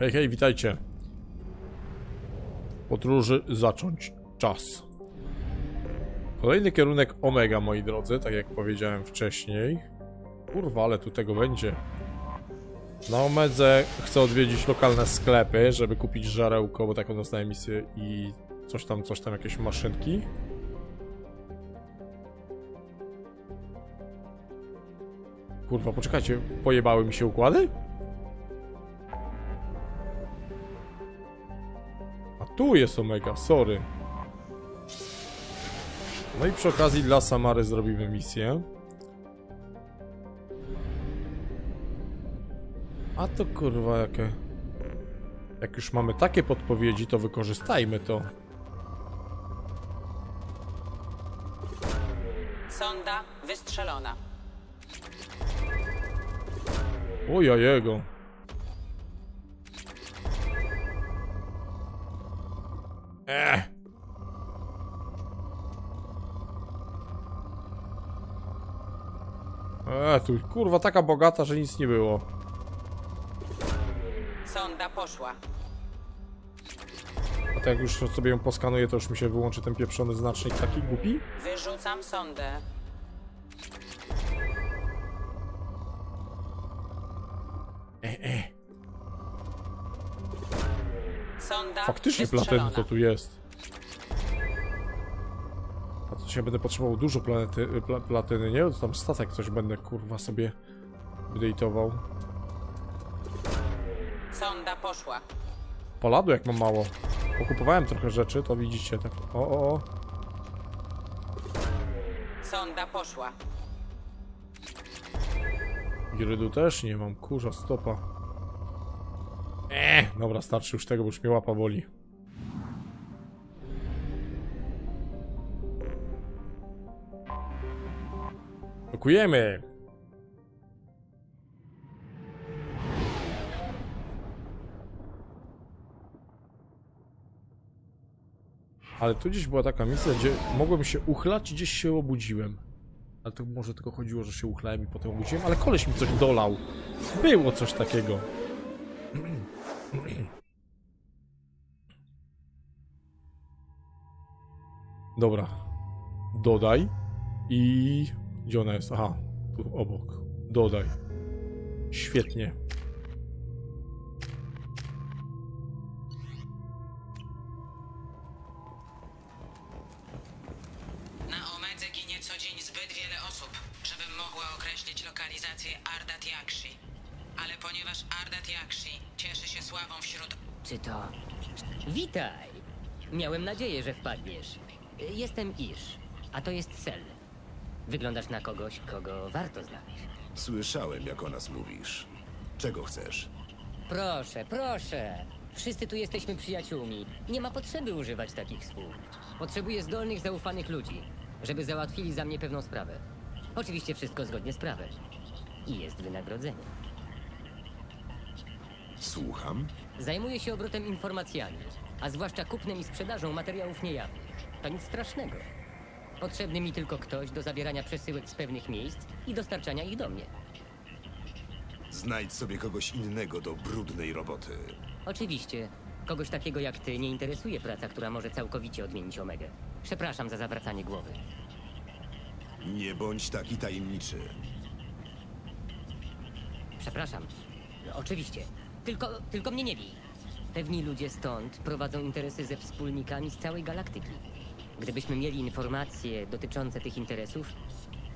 Hej, hej, witajcie. Podróży zacząć. Czas. Kolejny kierunek Omega, moi drodzy, tak jak powiedziałem wcześniej. Kurwa, ale tu tego będzie. Na Omedze chcę odwiedzić lokalne sklepy, żeby kupić żarełko, bo taką dostałem misję i coś tam, coś tam, jakieś maszynki. Kurwa, poczekajcie, pojebały mi się układy? Tu jest Omega, sorry. No i przy okazji dla Samary zrobimy misję. A to kurwa jakie... Jak już mamy takie podpowiedzi, to wykorzystajmy to. Sonda wystrzelona. O jajego. Eh. Eee, tu kurwa taka bogata, że nic nie było. Sonda poszła. A to jak już sobie ją poskanuję, to już mi się wyłączy ten pieprzony znacznik taki głupi? Wyrzucam sondę. Faktycznie platyny to tu jest. A to się będę potrzebował dużo planety, pla, platyny, nie? To tam statek coś będę kurwa sobie update'ował. Sonda poszła. Poladu jak mam mało. Pokupowałem trochę rzeczy, to widzicie tak. O, o, o. Sonda poszła. Irydu też nie mam, kurza stopa. Eee, dobra, starczy już tego, bo już mnie łapa boli. Dokujemy! Ale tu gdzieś była taka misja, gdzie mogłem się uchlać i gdzieś się obudziłem. Ale to może tylko chodziło, że się uchlałem i potem obudziłem, ale koleś mi coś dolał. Było coś takiego. Dobra. Dodaj. I... Gdzie ona jest? Aha, tu obok. Dodaj. Świetnie. Miałem nadzieję, że wpadniesz. Jestem Isz, a to jest Sel. Wyglądasz na kogoś, kogo warto znać. Słyszałem, jak o nas mówisz. Czego chcesz? Proszę, proszę! Wszyscy tu jesteśmy przyjaciółmi. Nie ma potrzeby używać takich słów. Potrzebuję zdolnych, zaufanych ludzi, żeby załatwili za mnie pewną sprawę. Oczywiście wszystko zgodnie z prawem. I jest wynagrodzenie. Słucham? Zajmuję się obrotem informacjami, a zwłaszcza kupnem i sprzedażą materiałów niejawnych. To nic strasznego. Potrzebny mi tylko ktoś do zabierania przesyłek z pewnych miejsc i dostarczania ich do mnie. Znajdź sobie kogoś innego do brudnej roboty. Oczywiście, kogoś takiego jak ty nie interesuje praca, która może całkowicie odmienić Omegę. Przepraszam za zawracanie głowy. Nie bądź taki tajemniczy. Przepraszam. Oczywiście. Tylko, tylko mnie nie bij. Pewni ludzie stąd prowadzą interesy ze wspólnikami z całej galaktyki. Gdybyśmy mieli informacje dotyczące tych interesów,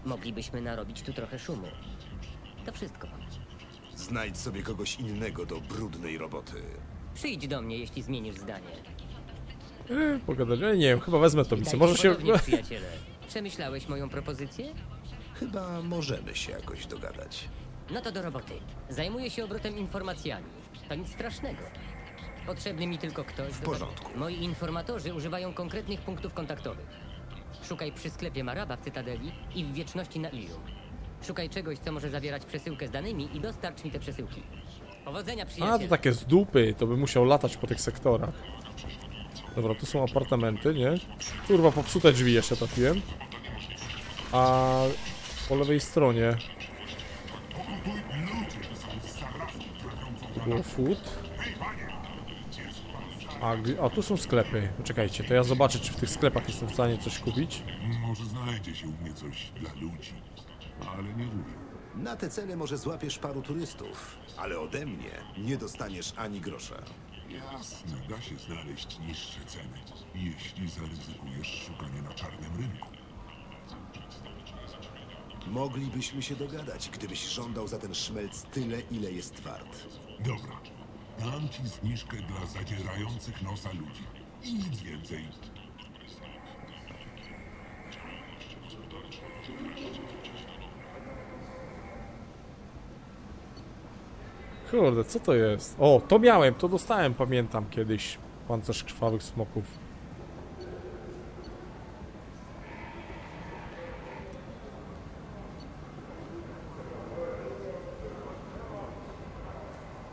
moglibyśmy narobić tu trochę szumu. To wszystko. Znajdź sobie kogoś innego do brudnej roboty. Przyjdź do mnie, jeśli zmienisz zdanie. Eee, pogadać. Ja nie wiem, chyba wezmę to misję. Witajcie Może się... ponownie, przyjaciele. Przemyślałeś moją propozycję? Chyba możemy się jakoś dogadać. No to do roboty. Zajmuję się obrotem informacjami. To nic strasznego. Potrzebny mi tylko ktoś. W porządku. Moi informatorzy używają konkretnych punktów kontaktowych. Szukaj przy sklepie Maraba w Cytadeli i w Wieczności na Ilium. Szukaj czegoś, co może zawierać przesyłkę z danymi i dostarcz mi te przesyłki. Powodzenia, A, to takie z dupy, to by musiał latać po tych sektorach. Dobra, tu są apartamenty, nie? Kurwa, popsute drzwi jeszcze trafiłem. A po lewej stronie... Tu było food. A, a tu są sklepy. Poczekajcie, to ja zobaczę, czy w tych sklepach jestem w stanie coś kupić. Może znajdzie się u mnie coś dla ludzi, ale nie dużo. Na te cele może złapiesz paru turystów, ale ode mnie nie dostaniesz ani grosza. Jasne, da się znaleźć niższe ceny, jeśli zaryzykujesz szukanie na czarnym rynku. Moglibyśmy się dogadać, gdybyś żądał za ten szmelc tyle, ile jest wart. Dobra, dam ci zniżkę dla zadzierających nosa ludzi. I nic więcej. Kurde, co to jest? O, to miałem, to dostałem, pamiętam kiedyś. Pancerz krwawych smoków.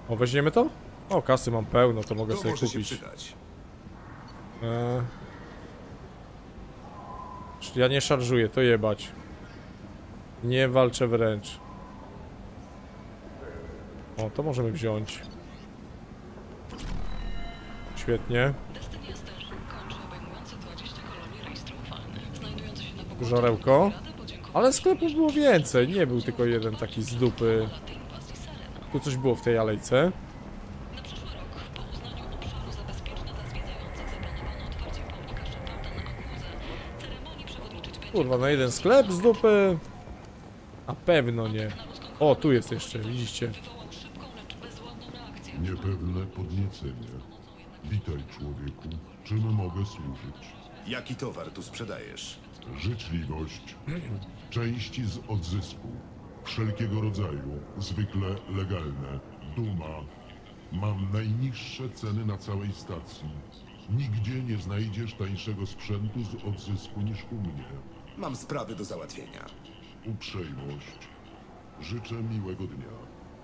O, weźmiemy to? O, kasy mam pełno, to mogę To sobie kupić. Eee. Czyli ja nie szarżuję, to jebać. Nie walczę wręcz. O, to możemy wziąć. Świetnie. Destiny Station kończy obejmujący 20 kolonii rejs triumfalny, znajdujący się na pokładzie Żarełko. Ale sklepów było więcej, nie był tylko jeden taki z dupy. Tu coś było w tej alejce. Kurwa, na jeden sklep z dupy. A pewno nie. O, tu jest jeszcze, widzicie. Niepewne podniecenie. Witaj, człowieku. Czym mogę służyć? Jaki towar tu sprzedajesz? Życzliwość, części z odzysku, wszelkiego rodzaju, zwykle legalne, duma. Mam najniższe ceny na całej stacji. Nigdzie nie znajdziesz tańszego sprzętu z odzysku niż u mnie. Mam sprawy do załatwienia. Uprzejmość. Życzę miłego dnia.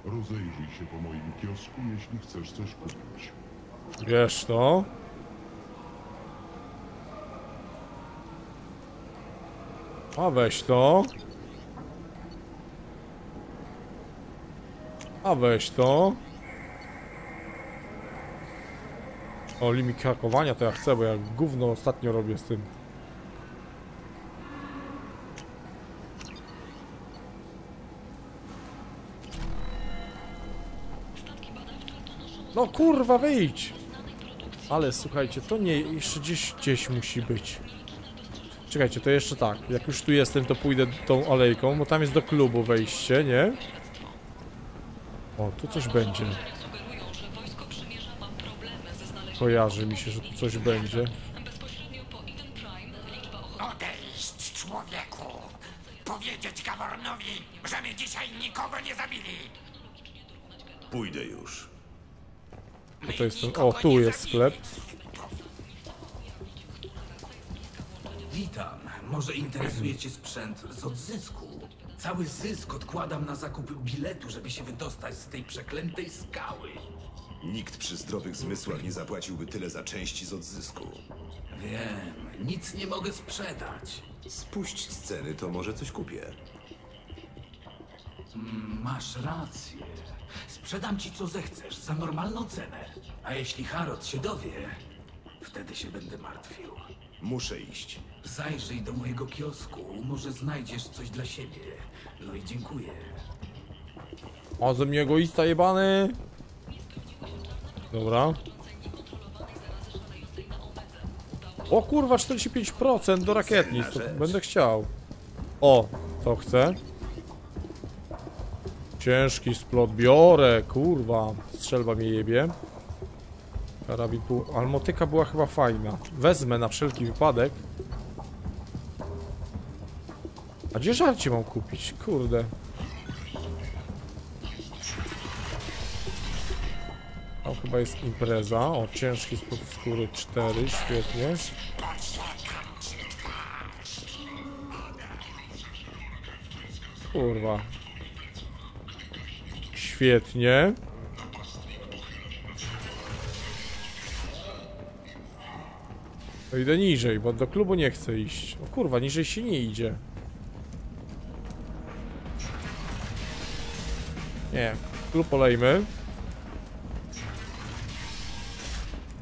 Rozejrzyj się po moim kiosku, jeśli chcesz coś kupić. Wiesz to. A weź to. A weź to. O, limit hakowania to ja chcę, bo ja gówno ostatnio robię z tym. No kurwa, wyjdź! Ale słuchajcie, to nie, jeszcze gdzieś, gdzieś musi być. Czekajcie, to jeszcze tak, jak już tu jestem, to pójdę tą alejką, bo tam jest do klubu wejście, nie? O, tu coś będzie. że Kojarzy mi się, że tu coś będzie. Odejść, człowieku! Powiedzieć Gawornowi, żeby dzisiaj nikogo nie zabili! Pójdę już. To jest ten, o, tu jest sklep. Witam. Może interesuje Cię sprzęt z odzysku? Cały zysk odkładam na zakup biletu, żeby się wydostać z tej przeklętej skały. Nikt przy zdrowych zmysłach nie zapłaciłby tyle za części z odzysku. Wiem, nic nie mogę sprzedać. Spuść z ceny, to może coś kupię. Masz rację. Sprzedam Ci co zechcesz za normalną cenę. A jeśli Harod się dowie, wtedy się będę martwił. Muszę iść. Zajrzyj do mojego kiosku, może znajdziesz coś dla siebie. No i dziękuję. O, ze mnie egoista jebany! Dobra. O kurwa, 45% do rakietnic, to będę chciał. O, to chcę. Ciężki splot biorę, kurwa. Strzelba mnie jebie. Karabin pół... Ale motyka była chyba fajna. Wezmę na wszelki wypadek. A gdzie żarcie mam kupić? Kurde. Tam chyba jest impreza. O, ciężki spod skóry 4, świetnie. Kurwa. Świetnie. To idę niżej, bo do klubu nie chcę iść. O kurwa, niżej się nie idzie. Nie, klub olejmy.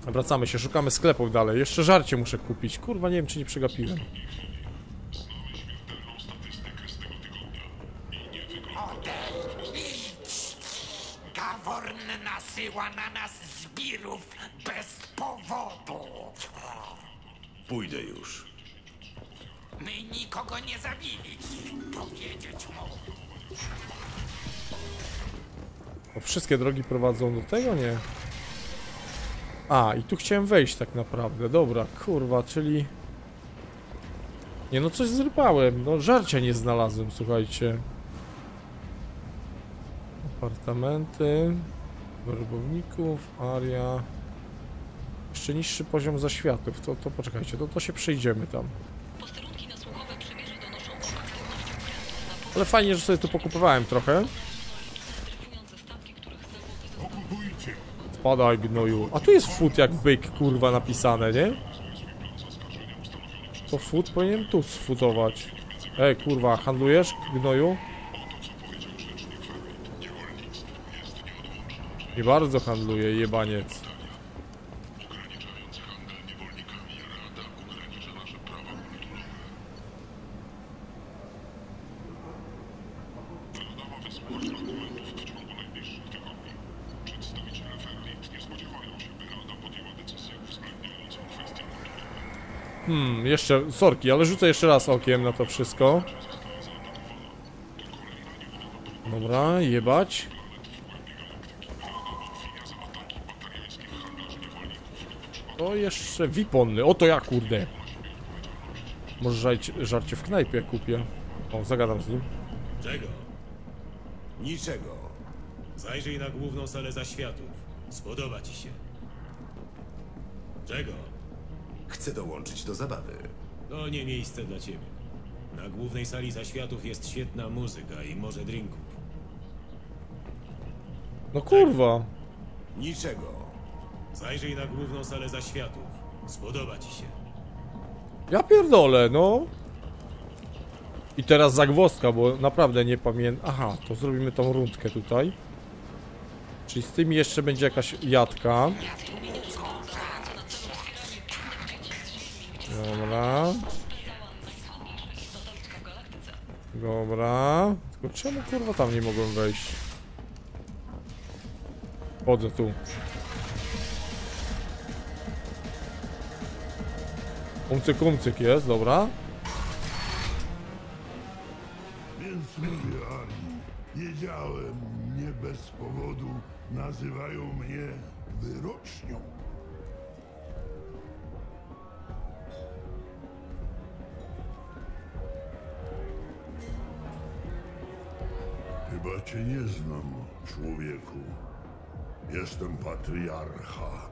Wracamy się, szukamy sklepów dalej. Jeszcze żarcie muszę kupić. Kurwa, nie wiem czy nie przegapiłem. Nasyła na nas zbirów bez powodu. Pójdę już. My nikogo nie zabili. Powiedzieć mu. Bo wszystkie drogi prowadzą do tego, nie? A, i tu chciałem wejść tak naprawdę. Dobra, kurwa, czyli... Nie no, coś zrypałem. No, żarcia nie znalazłem, słuchajcie. Apartamenty. Werbowników, aria. Jeszcze niższy poziom zaświatów. To, to poczekajcie, to, to się przejdziemy tam. Ale fajnie, że sobie tu pokupowałem trochę. Spadaj, gnoju. A tu jest food jak byk, kurwa, napisane, nie? To food powinien tu sfutować. Ej, kurwa, handlujesz, gnoju? Nie bardzo handluje, jebaniec. Hmm, jeszcze, sorki, ale rzucę jeszcze raz okiem na to wszystko. Dobra, jebać. O, jeszcze wipony. Oto ja, kurde. Może żarcie, żarcie w knajpie kupię. O, zagadam z nim. Czego? Niczego. Zajrzyj na główną salę zaświatów. Spodoba ci się. Czego? Chcę dołączyć do zabawy. To nie miejsce dla ciebie. Na głównej sali zaświatów jest świetna muzyka i może drinków. No kurwa. Niczego. Zajrzyj na główną salę zaświatów. Spodoba ci się. Ja pierdolę, no. I teraz zagwozdka, bo naprawdę nie pamiętam. Aha, to zrobimy tą rundkę tutaj. Czyli z tymi jeszcze będzie jakaś jadka. Dobra. Dobra. Tylko czemu kurwa tam nie mogłem wejść? Chodzę tu. Umcyk, umcyk jest, dobra. Więc mówię, Ari, wiedziałem, nie bez powodu nazywają mnie wyrocznią. Chyba cię nie znam, człowieku. Jestem patriarcha.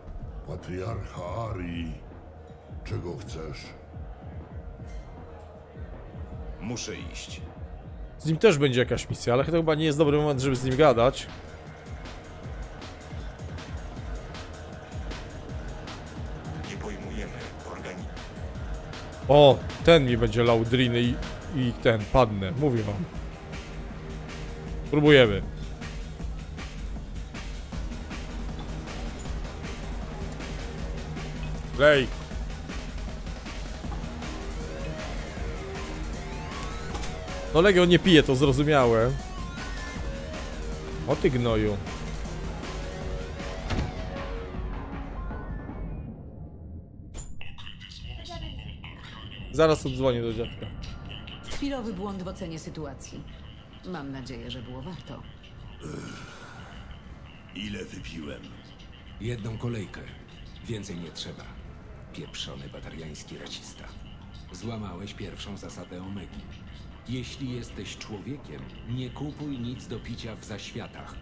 Patriarcha Ari. Czego chcesz? Muszę iść. Z nim też będzie jakaś misja, ale to chyba nie jest dobry moment, żeby z nim gadać. Nie pojmujemy organizmu. O, ten mi będzie lał driny i, i ten, padnę, mówię wam. Próbujemy. Lej. No Legion nie pije, to zrozumiałe. O ty gnoju. Zaraz odzwonię do dziadka. Chwilowy błąd w ocenie sytuacji. Mam nadzieję, że było warto. Ile wypiłem? Jedną kolejkę. Więcej nie trzeba. Pieprzony batariański rasista. Złamałeś pierwszą zasadę Omegi. Jeśli jesteś człowiekiem, nie kupuj nic do picia w zaświatach.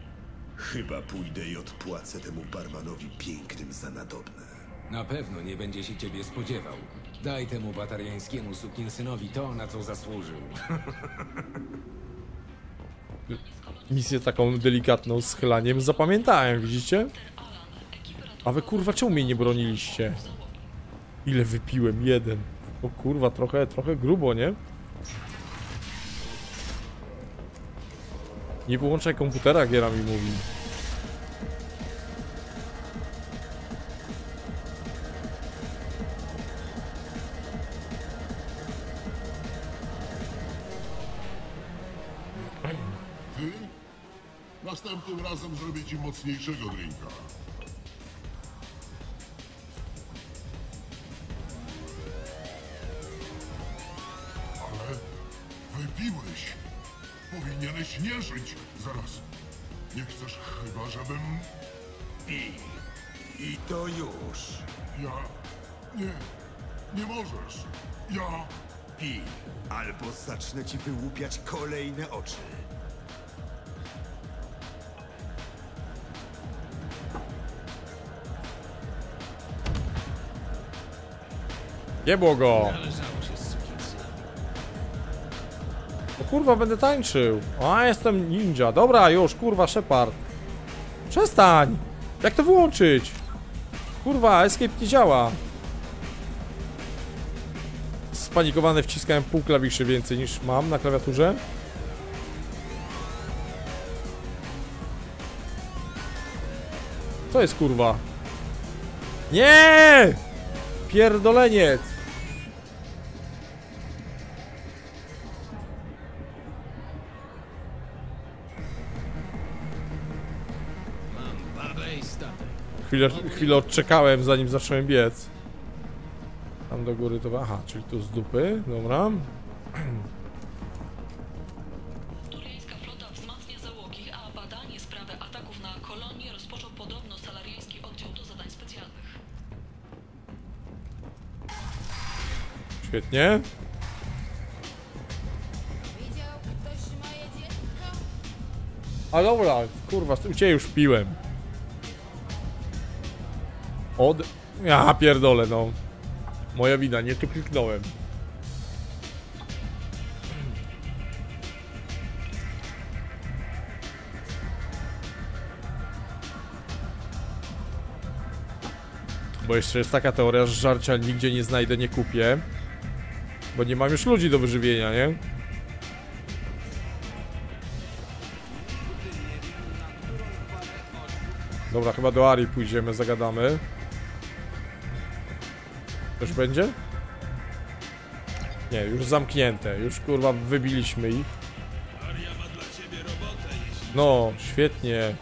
Chyba pójdę i odpłacę temu barmanowi pięknym za nadobne. Na pewno nie będzie się ciebie spodziewał. Daj temu batariańskiemu sukinsynowi to, na co zasłużył. Misję taką delikatną z chylaniem zapamiętałem, widzicie? A wy kurwa czemu mnie nie broniliście? Ile wypiłem? Jeden. O kurwa, trochę, trochę grubo, nie? Nie wyłączaj komputera, giera mi mówi. Następnym razem zrobię ci mocniejszego drinka. Powinieneś nie żyć. Zaraz. Nie chcesz chyba, żebym... Pij. I to już. Ja... Nie. Nie możesz. Ja... Pij. Albo zacznę ci wyłupiać kolejne oczy. Jebło go! Kurwa, będę tańczył. A, jestem ninja. Dobra, już, kurwa, Shepard. Przestań! Jak to wyłączyć? Kurwa, escape nie działa. Spanikowany wciskałem pół klawiszy więcej niż mam na klawiaturze. Co jest kurwa? Nie! Pierdoleniec! Chwilę, chwilę odczekałem zanim zacząłem biec. Tam do góry to... Aha, czyli tu z dupy, dobra. Turiańska flota wzmacnia załogi, a badanie sprawy ataków na kolonię rozpoczął podobno salariański oddział do zadań specjalnych. Świetnie. Widział ktoś moje dziecko? A dobra, kurwa, u ciebie już piłem. Od... Ja pierdolę, no. Moja wina, nie tu kliknąłem. Bo jeszcze jest taka teoria, że żarcia nigdzie nie znajdę, nie kupię. Bo nie mam już ludzi do wyżywienia, nie? Dobra, chyba do Ari pójdziemy, zagadamy. Coś będzie? Nie, już zamknięte. Już kurwa wybiliśmy ich. No, świetnie.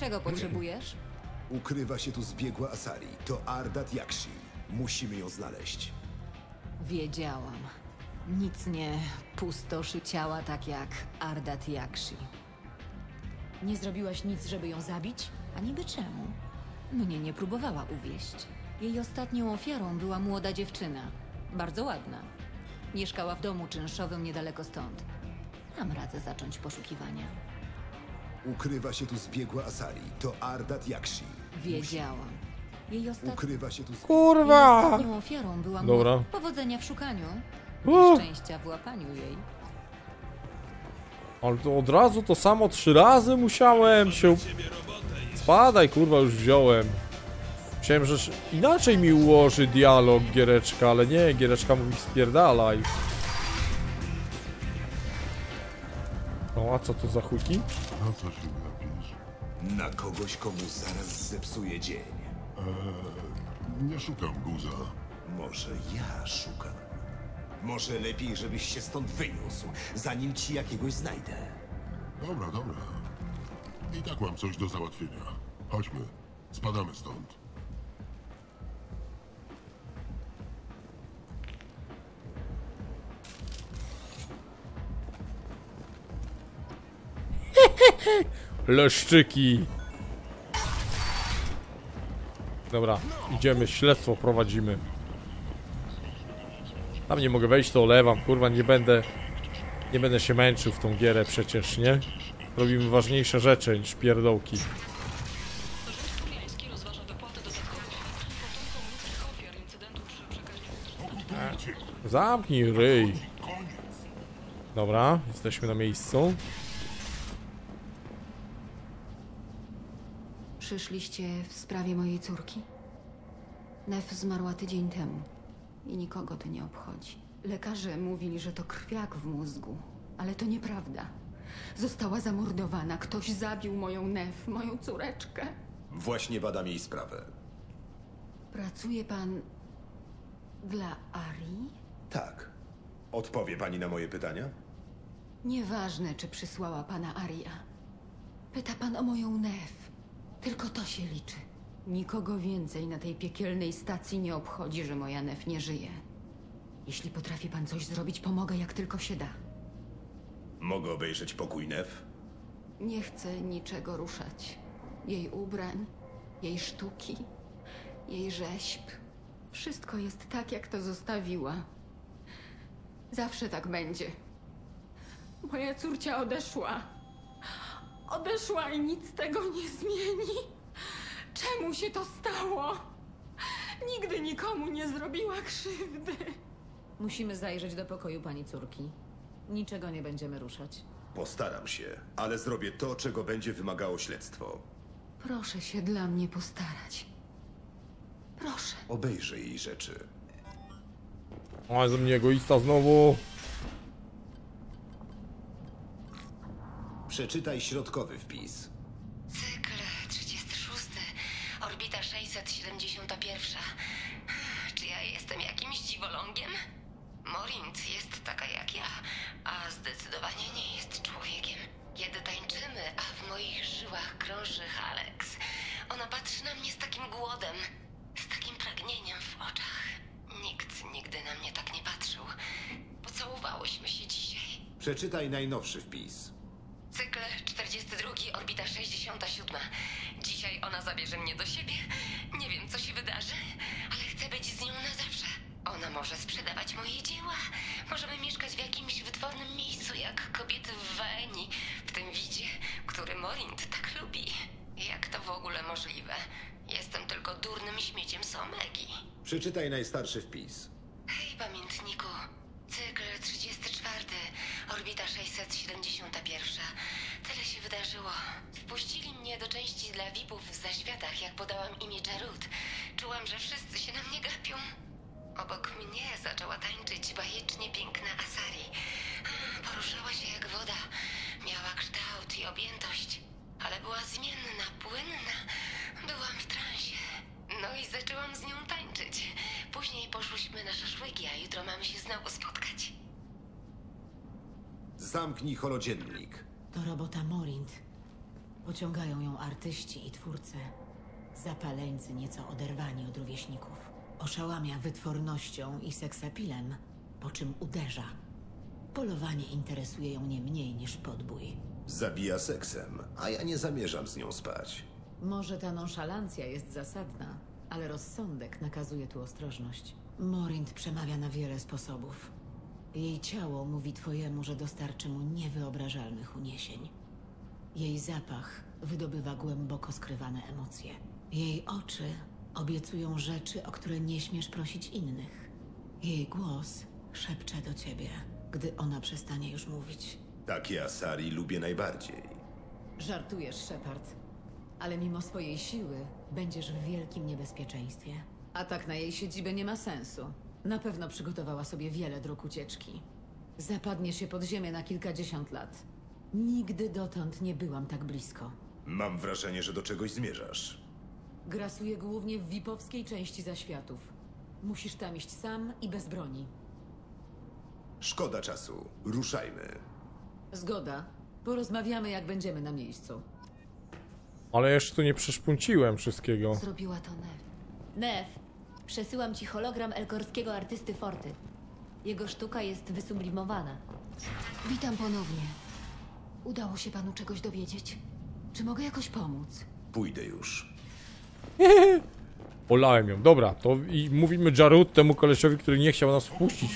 Czego potrzebujesz? Ukrywa się tu zbiegła Asari. To Ardat Yakshi. Musimy ją znaleźć. Wiedziałam. Nic nie pustoszy ciała tak jak Ardat Yakshi. Nie zrobiłaś nic, żeby ją zabić? A niby czemu? Mnie nie próbowała uwieść. Jej ostatnią ofiarą była młoda dziewczyna. Bardzo ładna. Mieszkała w domu czynszowym niedaleko stąd. Mam radzę zacząć poszukiwania. Ukrywa się tu zbiegła Asari. To Ardat Yakshi. Wiedziałam. Jej ostatnią... Ukrywa się tu... z- Kurwa! Jej ostatnią ofiarą była Dobra. młoda... Powodzenia w szukaniu. O! Szczęścia w łapaniu jej. Ale to od razu to samo trzy razy musiałem się... Spadaj, kurwa, już wziąłem. Myślałem, że inaczej mi ułoży dialog Giereczka, ale nie, Giereczka mówi spierdalaj. O, a co to za chuki? Na co się napisz? Na kogoś, komu zaraz zepsuje dzień. Eee, nie szukam guza. Może ja szukam. Może lepiej, żebyś się stąd wyniósł, zanim ci jakiegoś znajdę. Dobra, dobra. I tak mam coś do załatwienia. Chodźmy. Spadamy stąd. Leszczyki. Dobra, idziemy, śledztwo prowadzimy. Tam nie mogę wejść, to olewam, kurwa, nie będę... Nie będę się męczył w tą gierę przecież, nie? Robimy ważniejsze rzeczy niż pierdołki. Zamknij ryj. Dobra, jesteśmy na miejscu. Przyszliście w sprawie mojej córki? Nef zmarła tydzień temu i nikogo to nie obchodzi. Lekarze mówili, że to krwiak w mózgu, ale to nieprawda. Została zamordowana. Ktoś zabił moją Nef, moją córeczkę. Właśnie badam jej sprawę. Pracuje pan dla Ari? Tak. Odpowie pani na moje pytania? Nieważne, czy przysłała pana Aria. Pyta pan o moją Nef. Tylko to się liczy. Nikogo więcej na tej piekielnej stacji nie obchodzi, że moja Nef nie żyje. Jeśli potrafi pan coś zrobić, pomogę jak tylko się da. Mogę obejrzeć pokój Nef? Nie chcę niczego ruszać. Jej ubrań, jej sztuki, jej rzeźb. Wszystko jest tak, jak to zostawiła. Zawsze tak będzie. Moja córcia odeszła. Odeszła i nic tego nie zmieni. Czemu się to stało? Nigdy nikomu nie zrobiła krzywdy. Musimy zajrzeć do pokoju pani córki. Niczego nie będziemy ruszać. Postaram się, ale zrobię to, czego będzie wymagało śledztwo. Proszę się dla mnie postarać. Proszę. Obejrzę jej rzeczy. O, ze mnie egoista znowu. Przeczytaj środkowy wpis. Cykl 36, orbita 671. Czy ja jestem jakimś dziwolągiem? Morint jest taka jak ja, a zdecydowanie nie jest człowiekiem. Kiedy tańczymy, a w moich żyłach krąży Alex, ona patrzy na mnie z takim głodem, z takim pragnieniem w oczach. Nikt nigdy na mnie tak nie patrzył. Pocałowałyśmy się dzisiaj. Przeczytaj najnowszy wpis. Cykl 42, orbita 67. Dzisiaj ona zabierze mnie do siebie. Nie wiem, co się wydarzy, ale chcę być z nią na zawsze. Ona może sprzedawać moje dzieła. Możemy mieszkać w jakimś wytwornym miejscu, jak kobiety w Waeni, w tym widzie, który Morint tak lubi. Jak to w ogóle możliwe? Jestem tylko durnym śmieciem z Omegi. Przeczytaj najstarszy wpis. Hej, pamiętniku. Cykl 34, orbita 671. Tyle się wydarzyło. Wpuścili mnie do części dla VIP-ów w zaświatach, jak podałam imię Jarud. Czułam, że wszyscy się na mnie gapią. Obok mnie zaczęła tańczyć bajecznie piękna Asari. Poruszała się jak woda. Miała kształt i objętość, ale była zmienna, płynna. Byłam w transie. No i zaczęłam z nią tańczyć. Później poszłyśmy na szaszłyki, a jutro mamy się znowu spotkać. Zamknij holodziennik. To robota Morint. Pociągają ją artyści i twórcy. Zapaleńcy nieco oderwani od rówieśników. Oszałamia wytwornością i seksapilem, po czym uderza. Polowanie interesuje ją nie mniej niż podbój. Zabija seksem, a ja nie zamierzam z nią spać. Może ta nonszalancja jest zasadna, ale rozsądek nakazuje tu ostrożność. Morint przemawia na wiele sposobów. Jej ciało mówi twojemu, że dostarczy mu niewyobrażalnych uniesień. Jej zapach wydobywa głęboko skrywane emocje. Jej oczy obiecują rzeczy, o które nie śmiesz prosić innych. Jej głos szepcze do ciebie, gdy ona przestanie już mówić. Takie Asari lubię najbardziej. Żartujesz, Shepard. Ale mimo swojej siły będziesz w wielkim niebezpieczeństwie. Atak na jej siedzibę nie ma sensu. Na pewno przygotowała sobie wiele dróg ucieczki. Zapadnie się pod ziemię na kilkadziesiąt lat. Nigdy dotąd nie byłam tak blisko. Mam wrażenie, że do czegoś zmierzasz. Grasuje głównie w wipowskiej części zaświatów. Musisz tam iść sam i bez broni. Szkoda czasu. Ruszajmy. Zgoda. Porozmawiamy, jak będziemy na miejscu. Ale jeszcze tu nie przeszpunciłem wszystkiego. Zrobiła to Nef. Nef, przesyłam ci hologram elkorskiego artysty Forty. Jego sztuka jest wysublimowana. Witam ponownie. Udało się panu czegoś dowiedzieć? Czy mogę jakoś pomóc? Pójdę już. Olałem ją. Dobra, to i mówimy Jarud temu kolesiowi, który nie chciał nas wpuścić.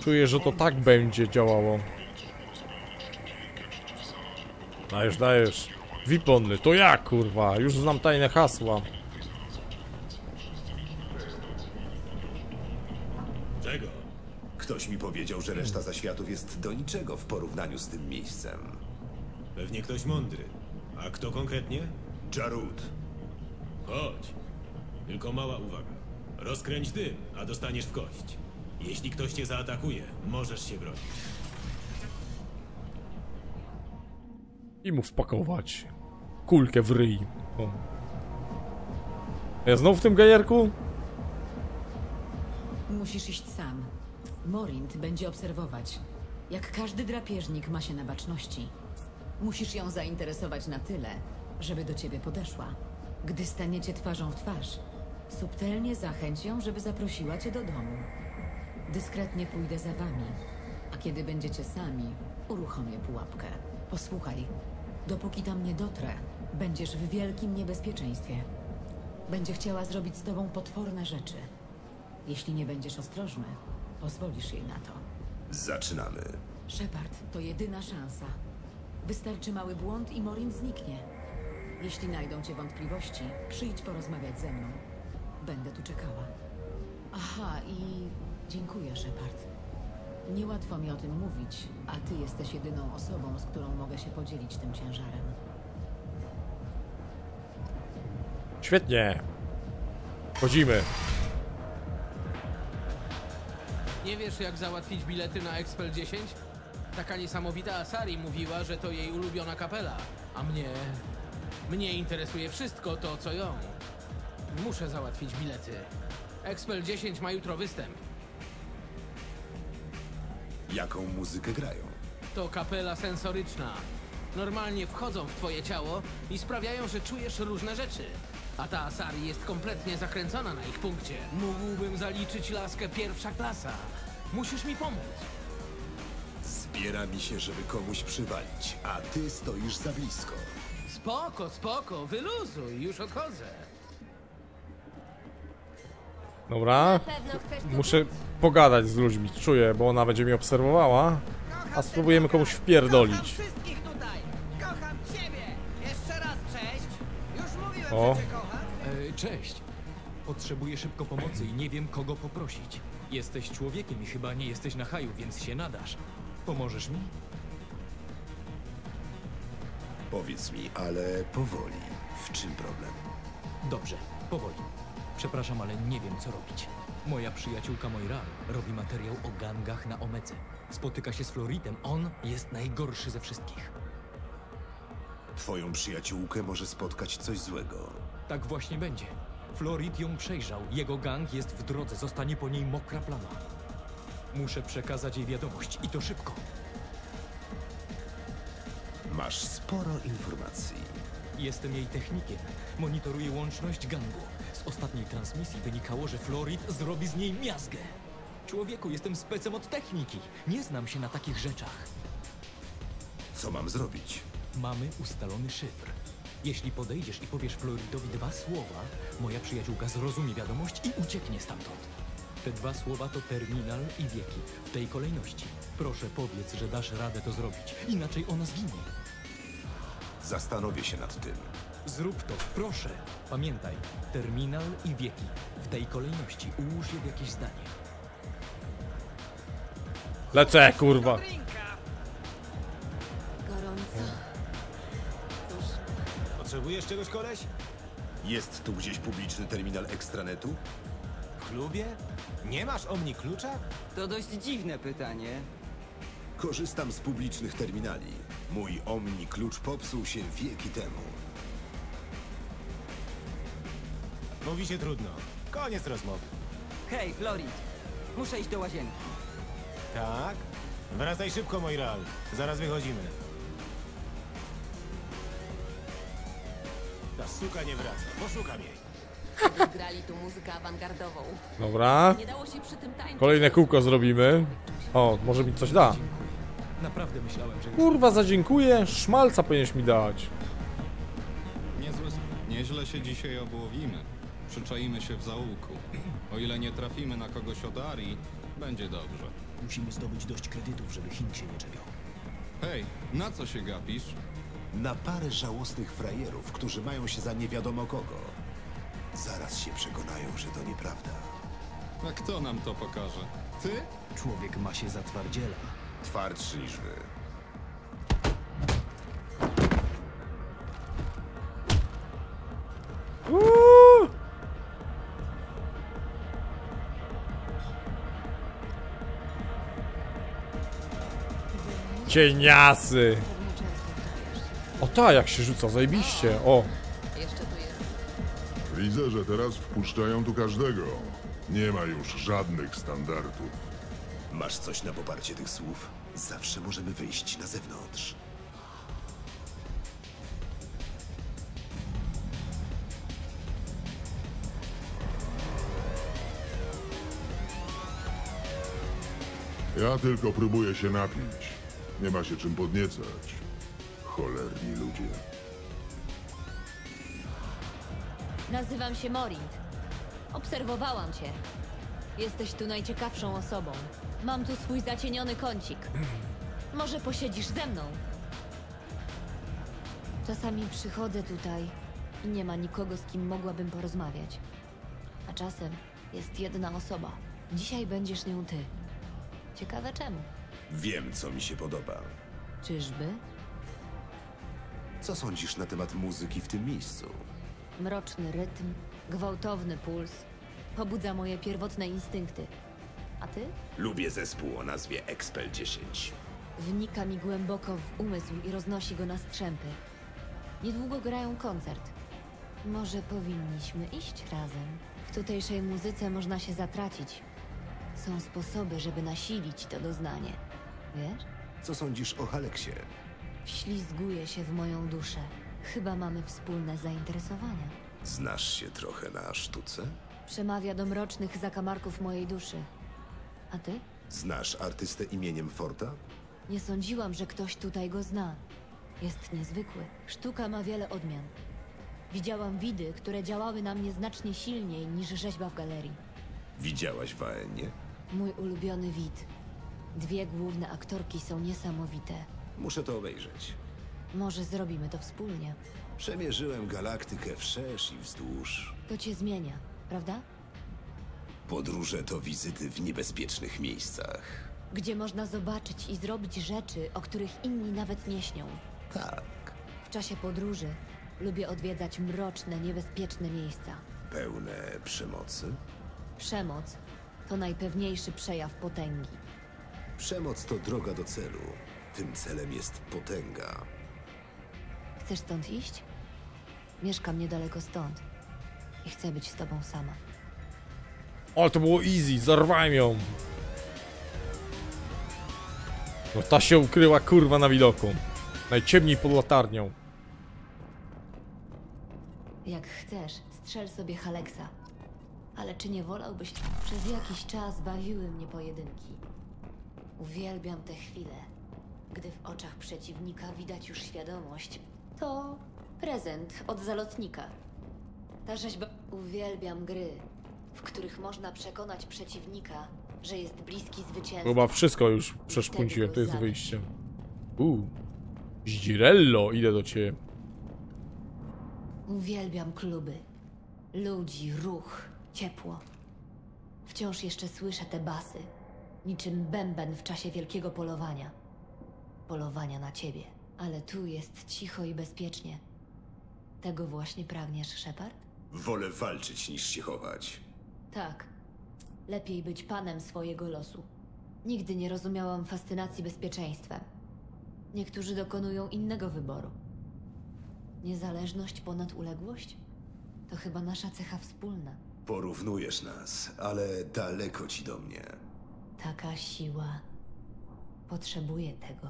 Czuję, że to tak będzie działało. Dajesz, dajesz. Wipony, to ja kurwa, już znam tajne hasła. Czego? Ktoś mi powiedział, że reszta zaświatów jest do niczego w porównaniu z tym miejscem. Pewnie ktoś mądry. A kto konkretnie? Jarud. Chodź. Tylko mała uwaga. Rozkręć dym, a dostaniesz w kość. Jeśli ktoś cię zaatakuje, możesz się bronić. I mu wpakować. Kulkę w ryj. O. Ja znowu w tym gajerku? Musisz iść sam. Morint będzie obserwować. Jak każdy drapieżnik ma się na baczności. Musisz ją zainteresować na tyle, żeby do ciebie podeszła. Gdy staniecie twarzą w twarz, subtelnie zachęć ją, żeby zaprosiła cię do domu. Dyskretnie pójdę za wami, a kiedy będziecie sami, uruchomię pułapkę. Posłuchaj, dopóki tam nie dotrę, będziesz w wielkim niebezpieczeństwie. Będzie chciała zrobić z tobą potworne rzeczy. Jeśli nie będziesz ostrożny, pozwolisz jej na to. Zaczynamy. Shepard, to jedyna szansa. Wystarczy mały błąd i Morin zniknie. Jeśli najdą cię wątpliwości, przyjdź porozmawiać ze mną. Będę tu czekała. Aha, i dziękuję, Shepard. Niełatwo mi o tym mówić, a ty jesteś jedyną osobą, z którą mogę się podzielić tym ciężarem. Świetnie. Wchodzimy. Nie wiesz, jak załatwić bilety na Expel 10? Taka niesamowita Asari mówiła, że to jej ulubiona kapela. A mnie... Mnie interesuje wszystko to, co ją. Muszę załatwić bilety. Expel 10 ma jutro występ. Jaką muzykę grają? To kapela sensoryczna. Normalnie wchodzą w twoje ciało i sprawiają, że czujesz różne rzeczy. A ta Asari jest kompletnie zakręcona na ich punkcie. Mógłbym zaliczyć laskę pierwsza klasa. Musisz mi pomóc. Zbiera mi się, żeby komuś przywalić, a ty stoisz za blisko. Spoko, spoko, wyluzuj, już odchodzę. Dobra. Muszę pogadać z ludźmi, czuję, bo ona będzie mnie obserwowała. A spróbujemy komuś wpierdolić. O. że cię kocham! E, cześć. Potrzebuję szybko pomocy i nie wiem, kogo poprosić. Jesteś człowiekiem i chyba nie jesteś na haju, więc się nadasz. Pomożesz mi? Powiedz mi, ale powoli. W czym problem? Dobrze, powoli. Przepraszam, ale nie wiem, co robić. Moja przyjaciółka Moiral robi materiał o gangach na Omece. Spotyka się z Floritem. On jest najgorszy ze wszystkich. Twoją przyjaciółkę może spotkać coś złego. Tak właśnie będzie. Florid ją przejrzał. Jego gang jest w drodze. Zostanie po niej mokra plama. Muszę przekazać jej wiadomość i to szybko. Masz sporo informacji. Jestem jej technikiem. Monitoruję łączność gangu. Z ostatniej transmisji wynikało, że Florid zrobi z niej miazgę. Człowieku, jestem specem od techniki. Nie znam się na takich rzeczach. Co mam zrobić? Mamy ustalony szyfr. Jeśli podejdziesz i powiesz Floridowi dwa słowa, moja przyjaciółka zrozumie wiadomość i ucieknie stamtąd. Te dwa słowa to terminal i wieki. W tej kolejności. Proszę powiedz, że dasz radę to zrobić. Inaczej ona zginie. Zastanowię się nad tym. Zrób to, proszę. Pamiętaj, terminal i wieki. W tej kolejności ułóż je w jakieś zdanie. Lecę, kurwa. Gorąco. Potrzebujesz czegoś, koleś? Jest tu gdzieś publiczny terminal ekstranetu? W klubie? Nie masz omni klucza? To dość dziwne pytanie. Korzystam z publicznych terminali. Mój Omni klucz popsuł się wieki temu. Mówi się trudno. Koniec rozmowy. Hej, Florid. Muszę iść do łazienki. Tak? Wracaj szybko, mój real. Zaraz wychodzimy. Ta suka nie wraca. Poszukam jej. Grali tu muzykę awangardową. Dobra. Nie dało się przy tym tańczyć. Kolejne kółko zrobimy. O, może mi coś da. Naprawdę myślałem, że... Kurwa, zadziękuję. Szmalca powinieneś mi dać. Niezłe, nieźle się dzisiaj obłowimy. Przyczaimy się w zaułku. O ile nie trafimy na kogoś od Arii, będzie dobrze. Musimy zdobyć dość kredytów, żeby Hin się nie czepiał. Hej, na co się gapisz? Na parę żałosnych frajerów, którzy mają się za nie wiadomo kogo. Zaraz się przekonają, że to nieprawda. A kto nam to pokaże? Ty? Człowiek ma się za twardziela. Twardszy niż wy. Cieniasy. O ta, jak się rzuca, zajebiście. O, Jeszcze tu jest. Widzę, że teraz wpuszczają tu każdego. Nie ma już żadnych standardów. Masz coś na poparcie tych słów? Zawsze możemy wyjść na zewnątrz. Ja tylko próbuję się napić. Nie ma się czym podniecać. Cholerni ludzie. Nazywam się Morint. Obserwowałam cię. Jesteś tu najciekawszą osobą. Mam tu swój zacieniony kącik. Może posiedzisz ze mną? Czasami przychodzę tutaj i nie ma nikogo, z kim mogłabym porozmawiać. A czasem jest jedna osoba. Dzisiaj będziesz nią ty. Ciekawe czemu. Wiem, co mi się podoba. Czyżby? Co sądzisz na temat muzyki w tym miejscu? Mroczny rytm, gwałtowny puls. Pobudza moje pierwotne instynkty. A ty? Lubię zespół o nazwie Expel 10. Wnika mi głęboko w umysł i roznosi go na strzępy. Niedługo grają koncert. Może powinniśmy iść razem. W tutejszej muzyce można się zatracić. Są sposoby, żeby nasilić to doznanie. Wiesz? Co sądzisz o Haleksie? Wślizguje się w moją duszę. Chyba mamy wspólne zainteresowania. Znasz się trochę na sztuce? Przemawia do mrocznych zakamarków mojej duszy. A ty? Znasz artystę imieniem Forta? Nie sądziłam, że ktoś tutaj go zna. Jest niezwykły. Sztuka ma wiele odmian. Widziałam widy, które działały na mnie znacznie silniej niż rzeźba w galerii. Widziałaś Waenie? Mój ulubiony wid. Dwie główne aktorki są niesamowite. Muszę to obejrzeć. Może zrobimy to wspólnie. Przemierzyłem galaktykę wszerz i wzdłuż. To cię zmienia, prawda? Podróże to wizyty w niebezpiecznych miejscach. Gdzie można zobaczyć i zrobić rzeczy, o których inni nawet nie śnią. Tak. W czasie podróży lubię odwiedzać mroczne, niebezpieczne miejsca. Pełne przemocy? Przemoc to najpewniejszy przejaw potęgi. Przemoc to droga do celu. Tym celem jest potęga. Chcesz stąd iść? Mieszkam niedaleko stąd. I chcę być z tobą sama. O, to było easy, zarwałem ją. No ta się ukryła kurwa na widoku. Najciemniej pod latarnią. Jak chcesz, strzel sobie Haleksa. Ale czy nie wolałbyś... Przez jakiś czas bawiły mnie pojedynki. Uwielbiam te chwile, gdy w oczach przeciwnika widać już świadomość. To prezent od zalotnika. Ta rzeźba... Uwielbiam gry, w których można przekonać przeciwnika, że jest bliski zwycięstwa. Chyba wszystko już przeszpunciłem, to jest wyjście. Uuu. Zdzirello, idę do ciebie. Uwielbiam kluby. Ludzi, ruch, ciepło. Wciąż jeszcze słyszę te basy, niczym bęben w czasie wielkiego polowania. Polowania na ciebie. Ale tu jest cicho i bezpiecznie. Tego właśnie pragniesz, Shepard? Wolę walczyć niż się chować. Tak. Lepiej być panem swojego losu. Nigdy nie rozumiałam fascynacji bezpieczeństwem. Niektórzy dokonują innego wyboru. Niezależność ponad uległość? To chyba nasza cecha wspólna. Porównujesz nas, ale daleko ci do mnie. Taka siła. Potrzebuję tego.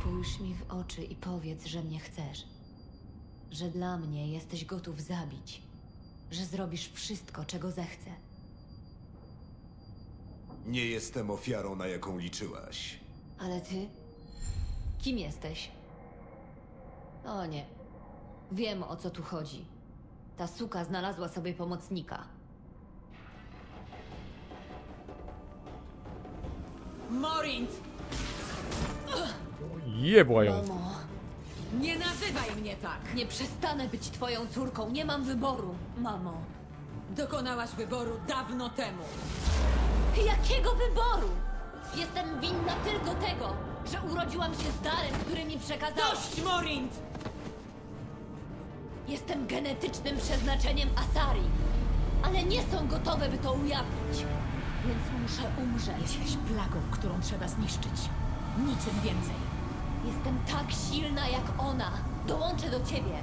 Spójrz mi w oczy i powiedz, że mnie chcesz. Że dla mnie jesteś gotów zabić. Że zrobisz wszystko, czego zechcę. Nie jestem ofiarą, na jaką liczyłaś. Ale ty? Kim jesteś? O nie. Wiem, o co tu chodzi. Ta suka znalazła sobie pomocnika. Morint! Jebła ją. Mamo, Nie nazywaj mnie tak! nie przestanę być twoją córką. Nie mam wyboru, mamo. Dokonałaś wyboru dawno temu. Jakiego wyboru? Jestem winna tylko tego, że urodziłam się z darem, który mi przekazałeś. Dość, Morint! Jestem genetycznym przeznaczeniem Asari, ale nie są gotowe, by to ujawnić. Więc muszę umrzeć. Jesteś plagą, którą trzeba zniszczyć. Niczym więcej. Jestem tak silna jak ona. Dołączę do ciebie.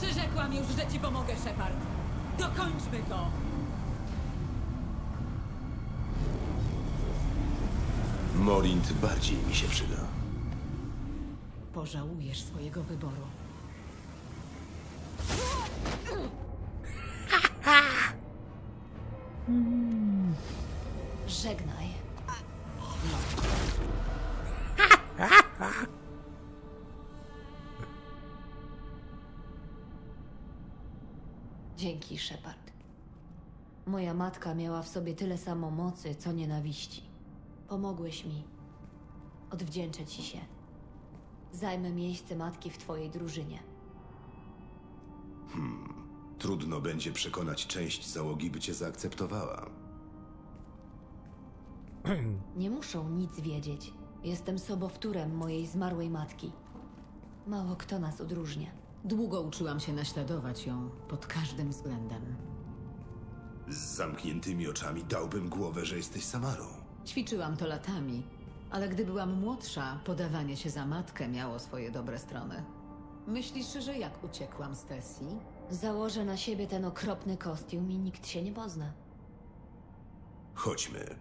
Przyrzekłam już, że ci pomogę, Shepard. Dokończmy to! Morint bardziej mi się przyda. Pożałujesz swojego wyboru. Dzięki, Shepard. Moja matka miała w sobie tyle samo mocy, co nienawiści. Pomogłeś mi. Odwdzięczę ci się. Zajmę miejsce matki w twojej drużynie. Hmm. Trudno będzie przekonać część załogi, by cię zaakceptowała. Nie muszą nic wiedzieć. Jestem sobowtórem mojej zmarłej matki. Mało kto nas odróżnia. Długo uczyłam się naśladować ją pod każdym względem. Z zamkniętymi oczami dałbym głowę, że jesteś Samarą. Ćwiczyłam to latami, ale gdy byłam młodsza, podawanie się za matkę miało swoje dobre strony. Myślisz, że jak uciekłam z Tessie? Założę na siebie ten okropny kostium i nikt się nie pozna. Chodźmy.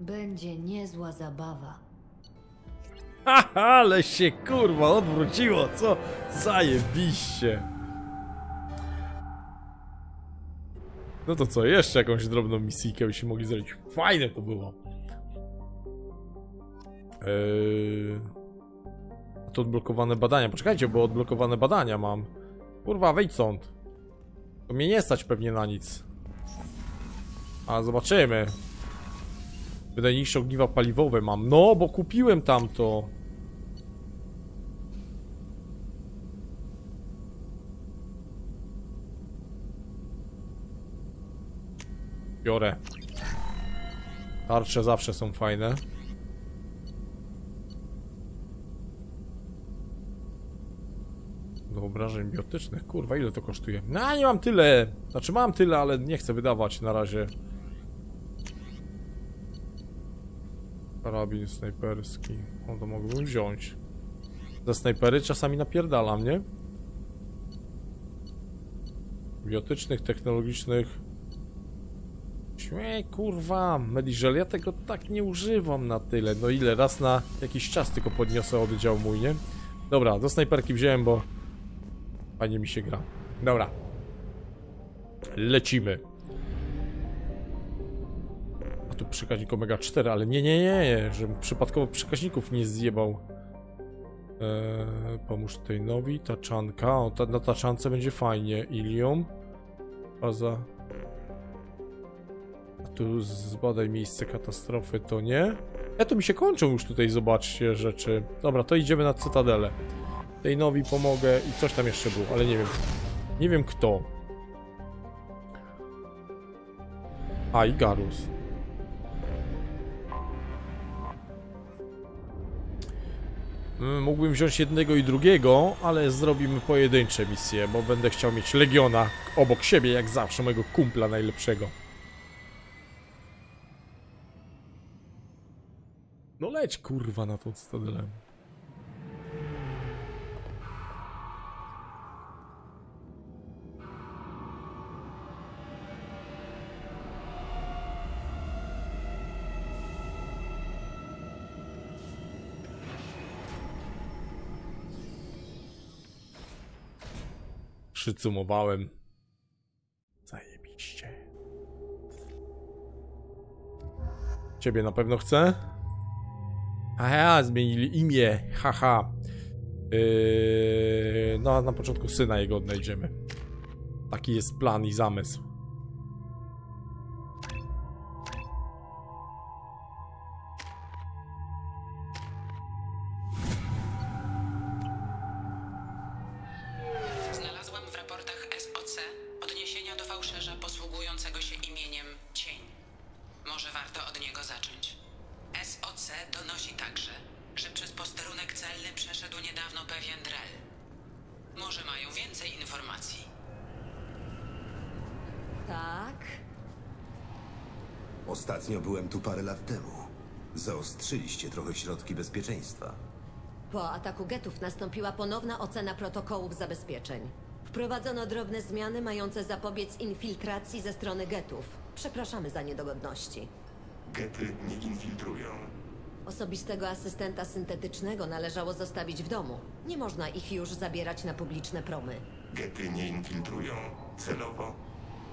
Będzie niezła zabawa. Ale się kurwa odwróciło, co? Zajebiście. No to co, jeszcze jakąś drobną misijkę byśmy mogli zrobić. Fajne to było. Eee... A to odblokowane badania. Poczekajcie, bo odblokowane badania mam. Kurwa, wejdź stąd. To mnie nie stać pewnie na nic. A zobaczymy. Wydajniejsze ogniwa paliwowe mam. No, bo kupiłem tamto. Biorę. Tarcze zawsze są fajne. Do obrażeń biotycznych. Kurwa, ile to kosztuje? No, nie mam tyle. Znaczy, mam tyle, ale nie chcę wydawać na razie. Karabin snajperski. O, to mógłbym wziąć. Za snajpery czasami napierdalam, nie? Biotycznych, technologicznych. Śmiej, kurwa, Mediżel, ja tego tak nie używam na tyle. No ile, raz na jakiś czas tylko podniosę oddział mój, nie? Dobra, do snajperki wziąłem, bo fajnie mi się gra. Dobra. Lecimy. Tu przekaźnik Omega 4, ale nie, nie, nie, żebym przypadkowo przekaźników nie zjebał. Eee, pomóż tej nowi, taczanka. O, ta, na taczance będzie fajnie. Ilium. Baza. A tu zbadaj miejsce katastrofy, to nie. Ja to mi się kończą już tutaj, zobaczcie, rzeczy. Dobra, to idziemy na Cytadelę. Tej nowi pomogę i coś tam jeszcze było, ale nie wiem. Nie wiem kto. A, i Garus. Mógłbym wziąć jednego i drugiego, ale zrobimy pojedyncze misje, bo będę chciał mieć Legiona obok siebie, jak zawsze, mojego kumpla najlepszego. No leć kurwa na tą cytadelę. Przycumowałem. Zajebiście. Ciebie na pewno chcę? Aha, zmienili imię. Haha. Yy, no, na początku syna jego odnajdziemy. Taki jest plan i zamysł. Posługującego się imieniem Cień. Może warto od niego zacząć. SOC donosi także, że przez posterunek celny przeszedł niedawno pewien Drell. Może mają więcej informacji. Tak? Ostatnio byłem tu parę lat temu. Zaostrzyliście trochę środki bezpieczeństwa. Po ataku getów nastąpiła ponowna ocena protokołów zabezpieczeń. Wprowadzono drobne zmiany mające zapobiec infiltracji ze strony getów. Przepraszamy za niedogodności. Gety nie infiltrują. Osobistego asystenta syntetycznego należało zostawić w domu. Nie można ich już zabierać na publiczne promy. Gety nie infiltrują. Celowo.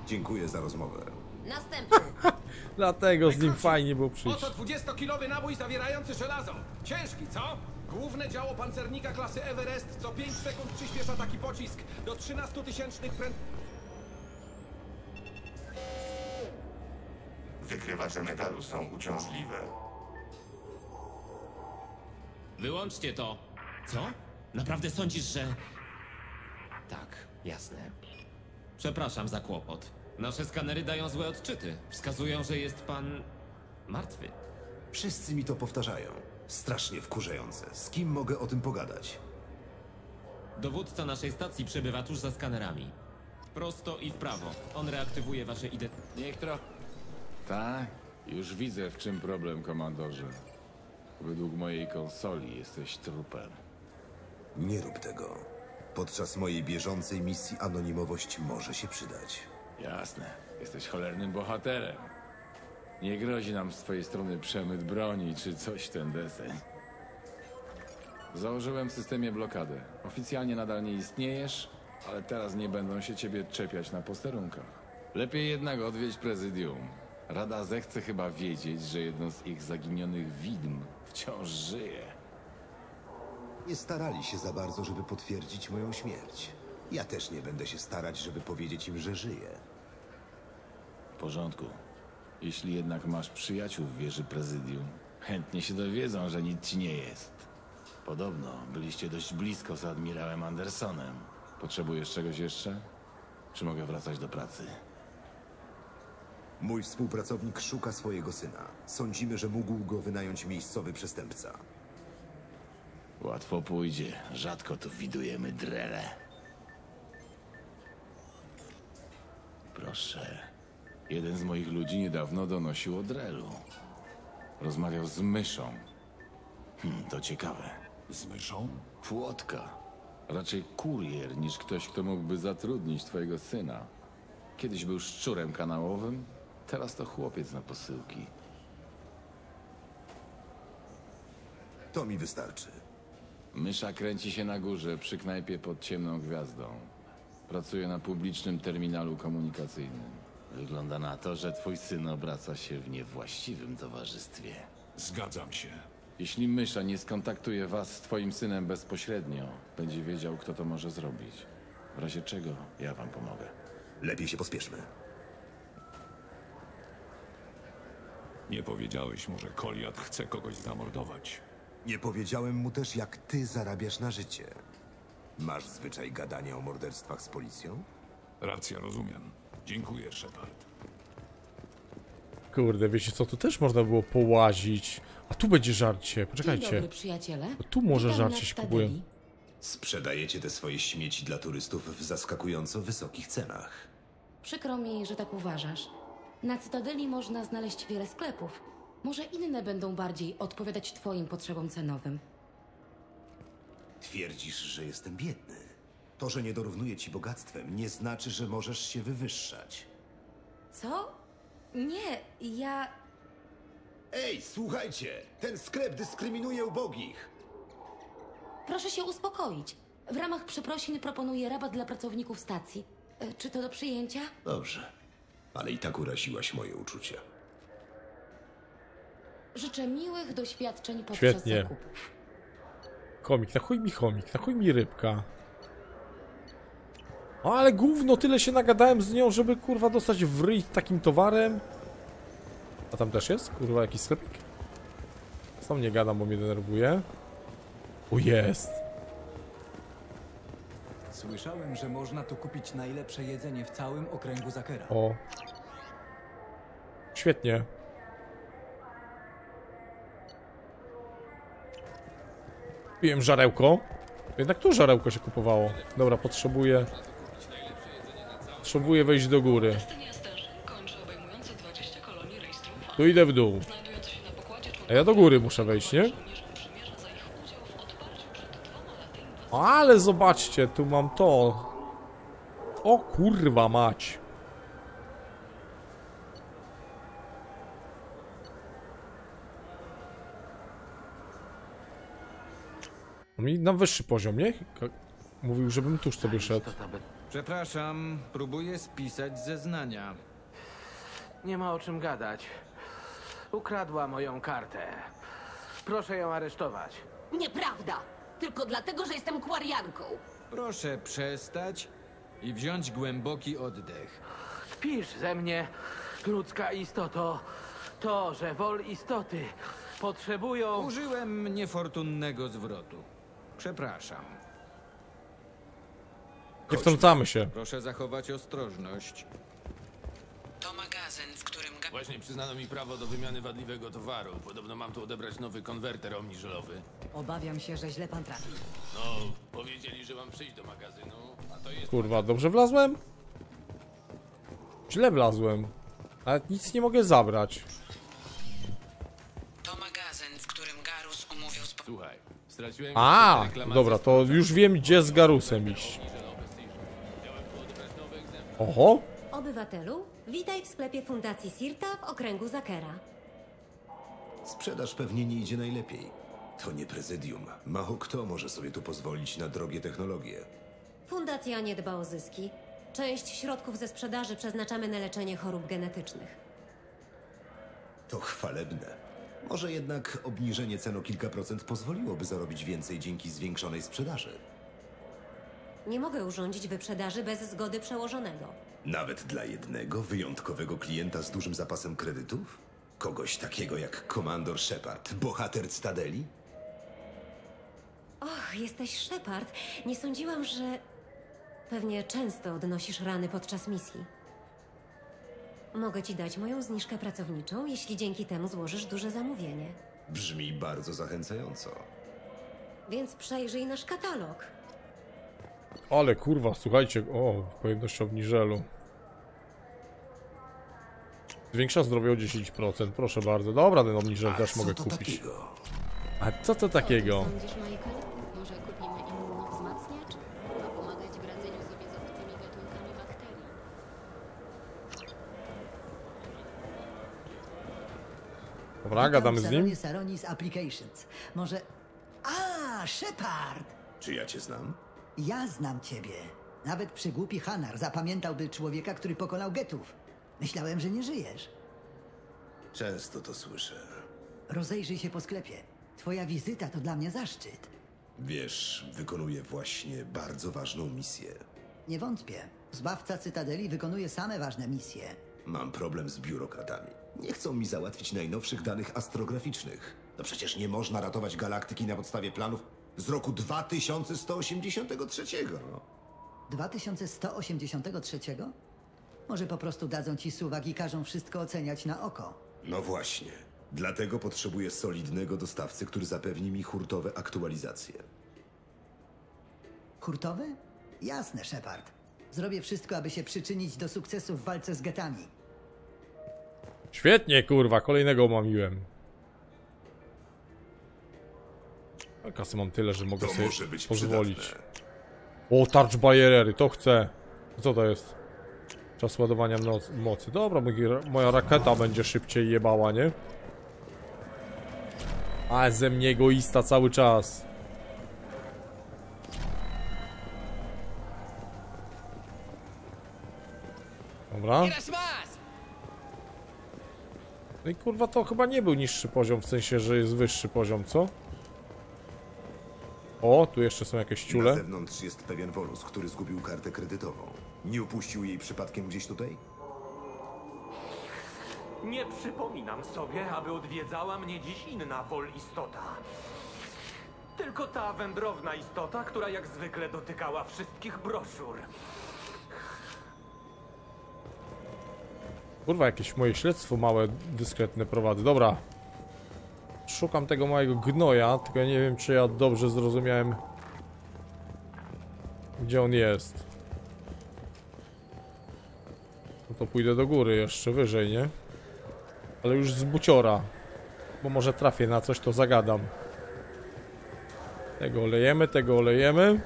Dziękuję za rozmowę. Następny. Dlatego z nim fajnie było przyjść. Oto 20-kilowy nabój zawierający żelazo. Ciężki, co? Główne działo pancernika klasy Everest co 5 sekund przyspiesza taki pocisk do 13 tysięcznych pręd... Wykrywacze metalu są uciążliwe. Wyłączcie to. Co? Naprawdę sądzisz, że... Tak, jasne. Przepraszam za kłopot. Nasze skanery dają złe odczyty. Wskazują, że jest pan... martwy. Wszyscy mi to powtarzają. Strasznie wkurzające. Z kim mogę o tym pogadać? Dowódca naszej stacji przebywa tuż za skanerami. Prosto i w prawo. On reaktywuje wasze identy... Niech trochę... Tak? Już widzę, w czym problem, komandorze. Według mojej konsoli jesteś trupem. Nie rób tego. Podczas mojej bieżącej misji anonimowość może się przydać. Jasne. Jesteś cholernym bohaterem. Nie grozi nam z twojej strony przemyt broni czy coś w ten deseń. Założyłem w systemie blokadę. Oficjalnie nadal nie istniejesz, ale teraz nie będą się ciebie czepiać na posterunkach. Lepiej jednak odwiedź prezydium. Rada zechce chyba wiedzieć, że jedno z ich zaginionych widm wciąż żyje. Nie starali się za bardzo, żeby potwierdzić moją śmierć. Ja też nie będę się starać, żeby powiedzieć im, że żyję. W porządku. Jeśli jednak masz przyjaciół w wieży prezydium, chętnie się dowiedzą, że nic ci nie jest. Podobno byliście dość blisko z admirałem Andersonem. Potrzebujesz czegoś jeszcze? Czy mogę wracać do pracy? Mój współpracownik szuka swojego syna. Sądzimy, że mógł go wynająć miejscowy przestępca. Łatwo pójdzie. Rzadko tu widujemy drele. Proszę. Jeden z moich ludzi niedawno donosił o drelu. Rozmawiał z myszą. Hmm, to ciekawe. Z myszą? Płotka. Raczej kurier niż ktoś, kto mógłby zatrudnić twojego syna. Kiedyś był szczurem kanałowym, teraz to chłopiec na posyłki. To mi wystarczy. Mysza kręci się na górze przy knajpie pod ciemną gwiazdą. Pracuje na publicznym terminalu komunikacyjnym. Wygląda na to, że twój syn obraca się w niewłaściwym towarzystwie. Zgadzam się. Jeśli mysza nie skontaktuje was z twoim synem bezpośrednio, będzie wiedział, kto to może zrobić. W razie czego ja wam pomogę. Lepiej się pospieszmy. Nie powiedziałeś mu, że Koliat chce kogoś zamordować. Nie powiedziałem mu też, jak ty zarabiasz na życie. Masz zwyczaj gadania o morderstwach z policją? Racja, rozumiem. Dziękuję, Shepard. Kurde, wiecie co, tu też można było połazić. A tu będzie żarcie, Dzień poczekajcie. dobry, przyjaciele. Bo tu może Witam żarcie na się Stadeli. kupuje. Sprzedajecie te swoje śmieci dla turystów w zaskakująco wysokich cenach. Przykro mi, że tak uważasz. Na Cytadeli można znaleźć wiele sklepów. Może inne będą bardziej odpowiadać twoim potrzebom cenowym. Twierdzisz, że jestem biedny. To, że nie dorównuję ci bogactwem, nie znaczy, że możesz się wywyższać. Co? Nie, ja... Ej, słuchajcie! Ten sklep dyskryminuje ubogich! Proszę się uspokoić. W ramach przeprosin proponuję rabat dla pracowników stacji. E, Czy to do przyjęcia? Dobrze, ale i tak uraziłaś moje uczucia. Życzę miłych doświadczeń podczas Świetnie. zakupów. Chomik, na chuj mi chomik, na chuj mi rybka. O, ale gówno, tyle się nagadałem z nią, żeby kurwa dostać w ryj takim towarem. A tam też jest? Kurwa, jakiś sklepik? Sam nie gadam, bo mnie denerwuje. O, jest. Słyszałem, że można tu kupić najlepsze jedzenie w całym okręgu Zakera. O. Świetnie. Piłem żarełko. Jednak tu żarełko się kupowało. Dobra, potrzebuję... Potrzebuję wejść do góry. Tu idę w dół. A ja do góry muszę wejść, nie? Ale zobaczcie, tu mam to. O kurwa mać. Mi na wyższy poziom, nie? Mówił, żebym tuż sobie szedł. Przepraszam, próbuję spisać zeznania. Nie ma o czym gadać. Ukradła moją kartę. Proszę ją aresztować. Nieprawda! Tylko dlatego, że jestem kwarianką. Proszę przestać i wziąć głęboki oddech. Pisz ze mnie, ludzka istoto, to, że wol istoty potrzebują... Użyłem niefortunnego zwrotu. Przepraszam. Nie wtrącamy się. Proszę zachować ostrożność. To magazyn, w którym... Ga- Właśnie przyznano mi prawo do wymiany wadliwego towaru. Podobno mam tu odebrać nowy konwerter omniżelowy. Obawiam się, że źle pan trafił. No, powiedzieli, że mam przyjść do magazynu, a to jest... Kurwa, dobrze wlazłem? Źle wlazłem. Nawet nic nie mogę zabrać. To magazyn, w którym Garus umówił z... Słuchaj, straciłem... A, dobra, to już wiem gdzie z Garusem iść. Oho, Obywatelu, witaj w sklepie Fundacji Sirta w okręgu Zakera. Sprzedaż pewnie nie idzie najlepiej. To nie prezydium. Mało kto może sobie tu pozwolić na drogie technologie. Fundacja nie dba o zyski. Część środków ze sprzedaży przeznaczamy na leczenie chorób genetycznych. To chwalebne. Może jednak obniżenie cen o kilka procent pozwoliłoby zarobić więcej dzięki zwiększonej sprzedaży. Nie mogę urządzić wyprzedaży bez zgody przełożonego. Nawet dla jednego wyjątkowego klienta z dużym zapasem kredytów? Kogoś takiego jak komandor Shepard, bohater Stadeli? Och, jesteś Shepard. Nie sądziłam, że... Pewnie często odnosisz rany podczas misji. Mogę ci dać moją zniżkę pracowniczą, jeśli dzięki temu złożysz duże zamówienie. Brzmi bardzo zachęcająco. Więc przejrzyj nasz katalog. Ale kurwa, słuchajcie, o, pojemność obniżelu. Zwiększa zdrowie o 10%, proszę bardzo. Dobra, ten obniżel też mogę kupić. A co to takiego? Dobra, gadamy z nim. Salonie Saronis Applications. Może... A, Shepard! Czy ja cię znam? Ja znam ciebie. Nawet przygłupi Hanar zapamiętałby człowieka, który pokonał getów. Myślałem, że nie żyjesz. Często to słyszę. Rozejrzyj się po sklepie. Twoja wizyta to dla mnie zaszczyt. Wiesz, wykonuję właśnie bardzo ważną misję. Nie wątpię. Zbawca Cytadeli wykonuje same ważne misje. Mam problem z biurokratami. Nie chcą mi załatwić najnowszych danych astrograficznych. No przecież nie można ratować galaktyki na podstawie planów z roku 2183. No. 2183? Może po prostu dadzą ci suwak i każą wszystko oceniać na oko. no właśnie. Dlatego potrzebuję solidnego dostawcy, który zapewni mi hurtowe aktualizacje. Hurtowy? Jasne, Shepard. Zrobię wszystko, aby się przyczynić do sukcesu w walce z getami. Świetnie, kurwa, kolejnego omamiłem. A kasy mam tyle, że mogę To sobie pozwolić. O, tarcz bariery, to chcę. Co to jest? Czas ładowania mocy. Dobra, moja rakieta będzie szybciej jebała, nie? A, ze mnie egoista cały czas. Dobra. No i kurwa to chyba nie był niższy poziom, w sensie, że jest wyższy poziom, co? O, tu jeszcze są jakieś Na ciule. zewnątrz jest pewien Wolus, który zgubił kartę kredytową. Nie upuścił jej przypadkiem gdzieś tutaj? Nie przypominam sobie, aby odwiedzała mnie dziś inna wol istota. Tylko ta wędrowna istota, która jak zwykle dotykała wszystkich broszur. Kurwa, jakieś moje śledztwo małe, dyskretne prowadzę. Dobra. Szukam tego małego gnoja, tylko nie wiem, czy ja dobrze zrozumiałem, gdzie on jest. No to pójdę do góry jeszcze wyżej, nie? Ale już z buciora. Bo może trafię na coś, to zagadam. Tego olejemy, tego olejemy.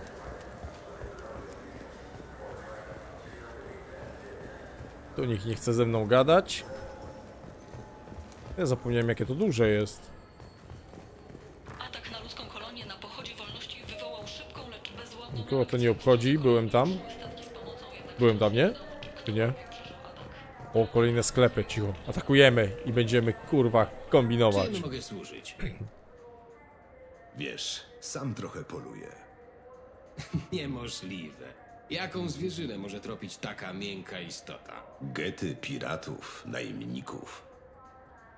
Tu nikt nie chce ze mną gadać. Ja zapomniałem jakie to duże jest. Nikogo to nie obchodzi, byłem tam. Byłem tam, nie? Czy nie? O, kolejne sklepy, cicho. Atakujemy i będziemy, kurwa, kombinować. Czym mogę służyć? Wiesz, sam trochę poluję. Niemożliwe. Jaką zwierzynę może tropić taka miękka istota? Gety piratów, najemników.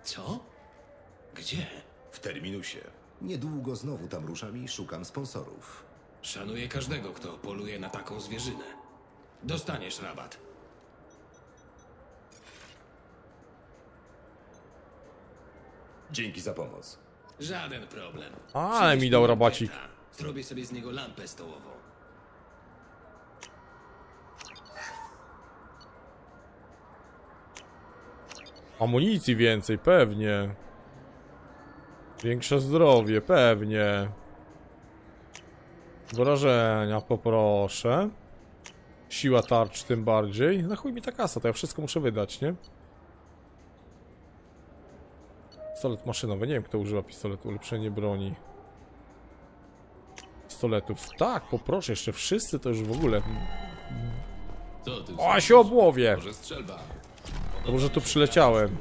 Co? Gdzie? W terminusie. Niedługo znowu tam ruszam i szukam sponsorów. Szanuję każdego, kto poluje na taką zwierzynę. Dostaniesz rabat. Dzięki za pomoc. Żaden problem. Ale mi dał geta. Zrobię sobie z niego lampę stołową. Amunicji więcej, pewnie. Większe zdrowie, pewnie. Wrażenia poproszę. Siła tarcz tym bardziej. Na chuj mi ta kasa, to ja wszystko muszę wydać, nie? Pistolet maszynowy, nie wiem kto używa pistoletu, ulepszenie broni. Pistoletów, tak, poproszę, jeszcze wszyscy to już w ogóle. Co ty? O, się obłowie! Może strzelba. Dobrze tu przyleciałem.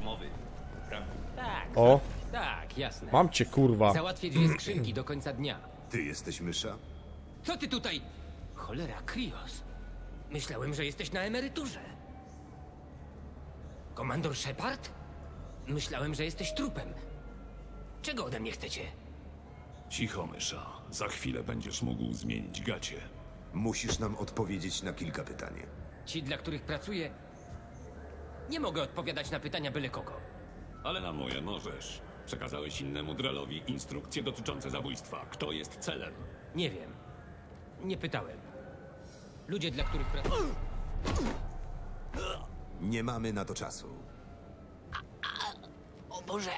Tak. O, Tak, jasne. mam cię kurwa. Załatwię dwie skrzynki do końca dnia. Ty jesteś mysza? Co ty tutaj? Cholera, Krios. Myślałem, że jesteś na emeryturze. Komandor Shepard? Myślałem, że jesteś trupem. Czego ode mnie chcecie? Cicho, mysza. Za chwilę będziesz mógł zmienić gacie. Musisz nam odpowiedzieć na kilka pytań. Ci, dla których pracuję, nie mogę odpowiadać na pytania byle kogo. Ale na moje możesz. Przekazałeś innemu Drelowi instrukcje dotyczące zabójstwa. Kto jest celem? Nie wiem. Nie pytałem. Ludzie, dla których pracuję... Nie mamy na to czasu. O Boże!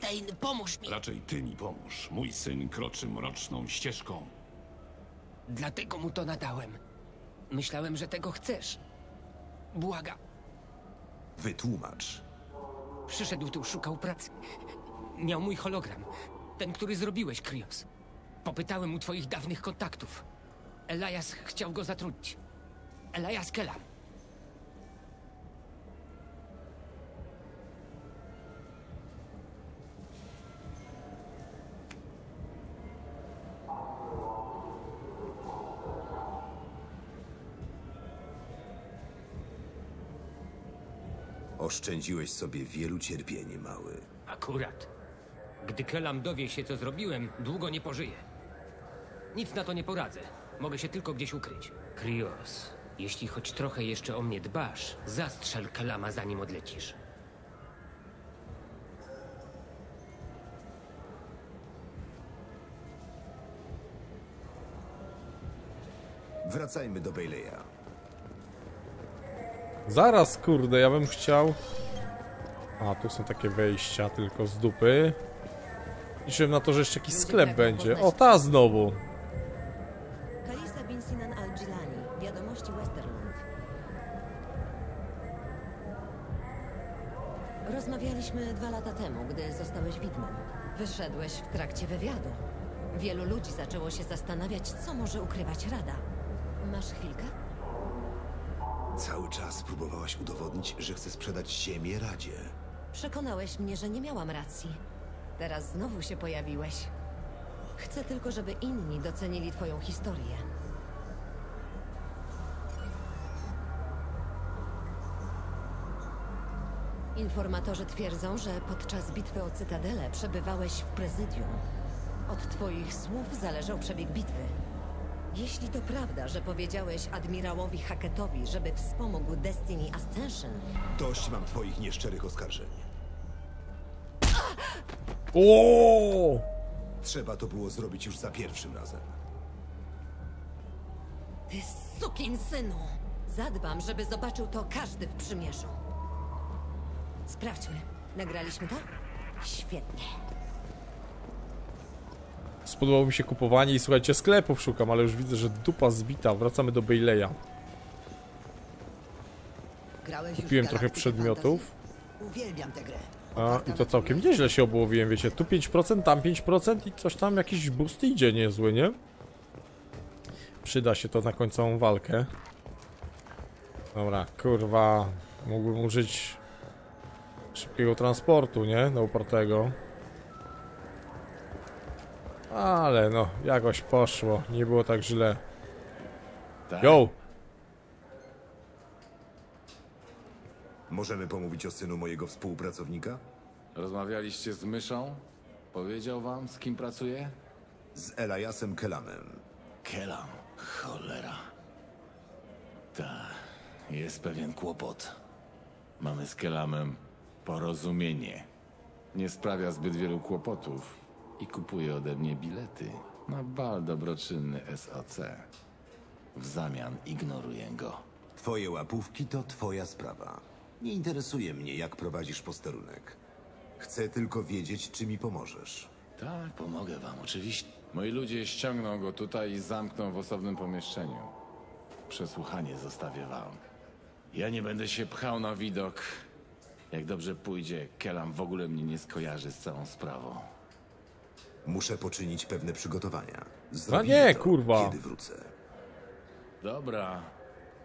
Tain, pomóż mi! Raczej ty mi pomóż. Mój syn kroczy mroczną ścieżką. Dlatego mu to nadałem. Myślałem, że tego chcesz. Błaga. Wytłumacz. Przyszedł tu, szukał pracy. Miał mój hologram. Ten, który zrobiłeś, Krios. Popytałem u twoich dawnych kontaktów. Elias chciał go zatrudnić. Elias Kellam. Oszczędziłeś sobie wielu cierpieni, mały. Akurat. Gdy Kellam dowie się, co zrobiłem, długo nie pożyje. Nic na to nie poradzę. Mogę się tylko gdzieś ukryć. Krios, jeśli choć trochę jeszcze o mnie dbasz, zastrzel Kellama zanim odlecisz. Wracajmy do Baileya. Zaraz, kurde, ja bym chciał... A, tu są takie wejścia tylko z dupy. Liczyłem na to, że jeszcze jakiś sklep będzie. O, ta znowu. Wyszedłeś w trakcie wywiadu. Wielu ludzi zaczęło się zastanawiać, co może ukrywać Rada. Masz chwilkę? Cały czas próbowałaś udowodnić, że chcę sprzedać ziemię Radzie. Przekonałeś mnie, że nie miałam racji. Teraz znowu się pojawiłeś. Chcę tylko, żeby inni docenili twoją historię. Informatorzy twierdzą, że podczas bitwy o Cytadelę przebywałeś w prezydium. Od twoich słów zależał przebieg bitwy. Jeśli to prawda, że powiedziałeś admirałowi Hackettowi, żeby wspomógł Destiny Ascension, Dość mam twoich nieszczerych oskarżeń. O! Trzeba to było zrobić już za pierwszym razem. Ty sukin synu! Zadbam, żeby zobaczył to każdy w przymierzu. Sprawdźmy. Nagraliśmy to? Świetnie. Spodobało mi się kupowanie i słuchajcie, sklepów szukam, ale już widzę, że dupa zbita. Wracamy do Baileya. Grałeś już Kupiłem w trochę przedmiotów. Uwielbiam tę grę. A, i to całkiem nieźle się obłowiłem, wiecie, tu 5%, tam 5% i coś tam, jakiś boost idzie niezły, nie? Przyda się to na końcową walkę. Dobra, kurwa, mógłbym użyć szybkiego transportu, nie? Do upartego. Ale no, jakoś poszło, nie było tak źle. Tak? Yo! Możemy pomówić o synu mojego współpracownika? Rozmawialiście z myszą? Powiedział wam, z kim pracuje? Z Eliasem Kelamem. Kelam, cholera. Ta, jest pewien kłopot. Mamy z Kelamem porozumienie. Nie sprawia zbyt wielu kłopotów i kupuje ode mnie bilety na bal dobroczynny SOC. W zamian ignoruję go. Twoje łapówki to twoja sprawa. Nie interesuje mnie, jak prowadzisz posterunek. Chcę tylko wiedzieć, czy mi pomożesz. Tak, pomogę wam, oczywiście. Moi ludzie ściągną go tutaj i zamkną w osobnym pomieszczeniu. Przesłuchanie zostawię wam. Ja nie będę się pchał na widok. Jak dobrze pójdzie, Kelam w ogóle mnie nie skojarzy z całą sprawą. Muszę poczynić pewne przygotowania. A Zrobimy nie, to, kurwa. Kiedy wrócę. Dobra,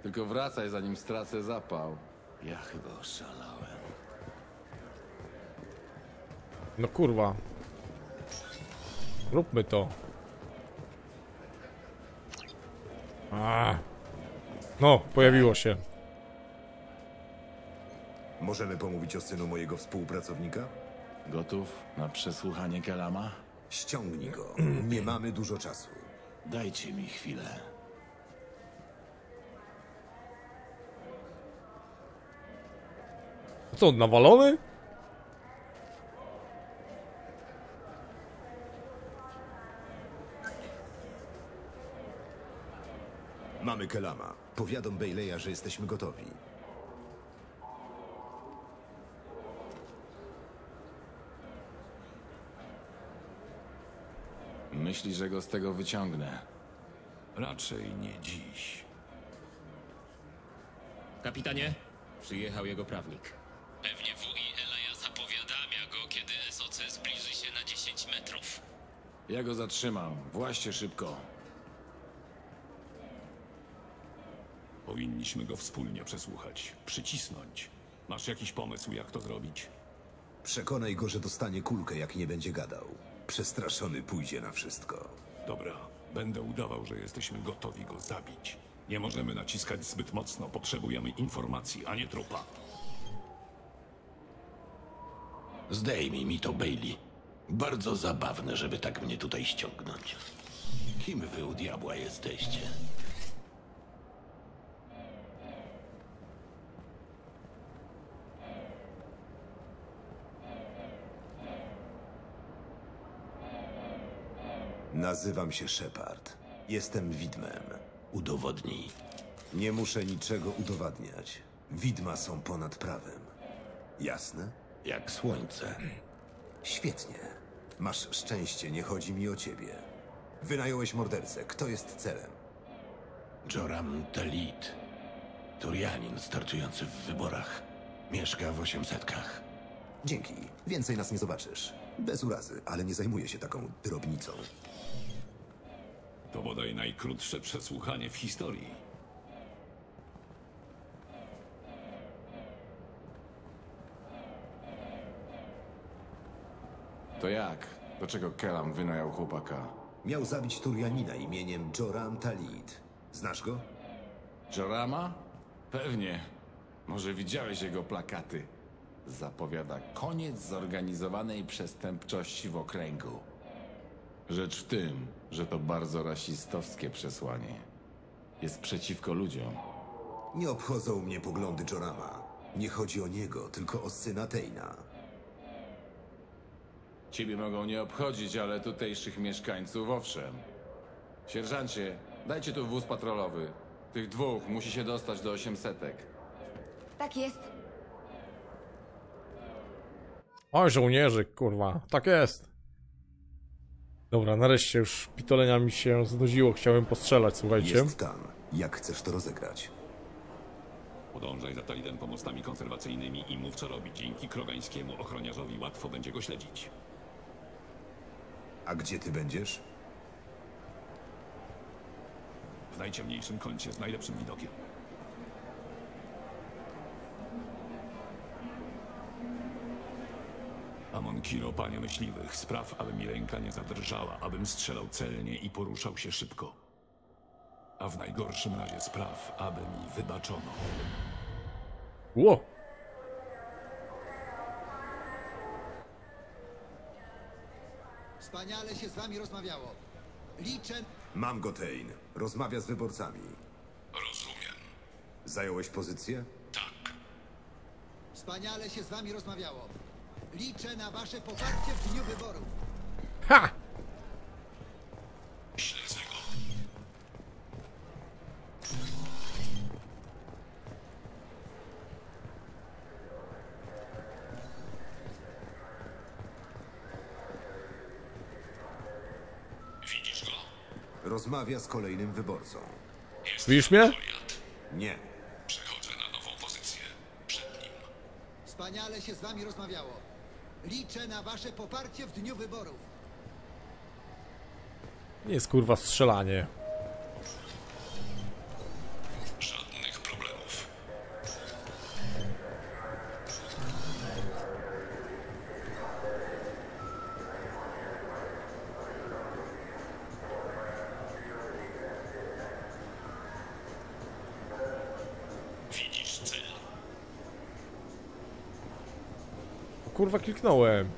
tylko wracaj, zanim stracę zapał. Ja chyba oszalałem. No kurwa. Róbmy to. A. No, pojawiło się. Możemy pomówić o synu mojego współpracownika? Gotów na przesłuchanie Kelama? Ściągnij go. Nie mamy dużo czasu. Dajcie mi chwilę. Co, on nawalony? Mamy Kelama. Powiadom Bejleja, że jesteśmy gotowi. Myśli, że go z tego wyciągnę. Raczej nie dziś. Kapitanie, przyjechał jego prawnik. Pewnie wuj Elaja zapowiadamia go, kiedy SOC zbliży się na 10 metrów. Ja go zatrzymam. Właśnie szybko. Powinniśmy go wspólnie przesłuchać. Przycisnąć. Masz jakiś pomysł, jak to zrobić? Przekonaj go, że dostanie kulkę, jak nie będzie gadał. Przestraszony pójdzie na wszystko. Dobra, będę udawał, że jesteśmy gotowi go zabić. Nie możemy naciskać zbyt mocno. Potrzebujemy informacji, a nie trupa. Zdejmij mi to, Bailey. Bardzo zabawne, żeby tak mnie tutaj ściągnąć. Kim wy u diabła jesteście? Nazywam się Shepard. Jestem widmem. Udowodnij. Nie muszę niczego udowadniać. Widma są ponad prawem. Jasne? Jak słońce. Świetnie. Masz szczęście, nie chodzi mi o ciebie. Wynająłeś mordercę. Kto jest celem? Joram Talit. Turianin startujący w wyborach. Mieszka w osiemsetkach. Dzięki. Więcej nas nie zobaczysz. Bez urazy, ale nie zajmuję się taką drobnicą. To bodaj najkrótsze przesłuchanie w historii. To jak? Do czego Kelam wynajął chłopaka? Miał zabić Turianina imieniem Joram Talit. Znasz go? Jorama? Pewnie. Może widziałeś jego plakaty. Zapowiada koniec zorganizowanej przestępczości w okręgu. Rzecz w tym, że to bardzo rasistowskie przesłanie. Jest przeciwko ludziom. Nie obchodzą mnie poglądy Jorama. Nie chodzi o niego, tylko o syna Tejna. Ciebie mogą nie obchodzić, ale tutejszych mieszkańców owszem. Sierżancie, dajcie tu wóz patrolowy. Tych dwóch musi się dostać do osiemsetek. Tak jest. Oj, żołnierzyk, kurwa. Tak jest. Dobra, nareszcie już pitolenia mi się znudziło. Chciałem postrzelać, słuchajcie. Jest tam. Jak chcesz to rozegrać? Podążaj za Talidem pomostami konserwacyjnymi i mów co robić. Dzięki krogańskiemu ochroniarzowi łatwo będzie go śledzić. A gdzie ty będziesz? W najciemniejszym kącie z najlepszym widokiem. Amon Kiro, panie myśliwych, spraw, aby mi ręka nie zadrżała, abym strzelał celnie i poruszał się szybko. A w najgorszym razie spraw, aby mi wybaczono. Ło! Wspaniale się z wami rozmawiało. Liczę... Mam go, Tain. Rozmawia z wyborcami. Rozumiem. Zająłeś pozycję? Wspaniale się z wami rozmawiało. Liczę na wasze poparcie w dniu wyborów. Ha! Śledzę go. Widzisz go? Rozmawia z kolejnym wyborcą. Widzisz mnie? Nie. Przechodzę na nową pozycję. Przed nim. Wspaniale się z wami rozmawiało. Liczę na wasze poparcie w dniu wyborów. Jest kurwa strzelanie. Kurwa kliknąłem.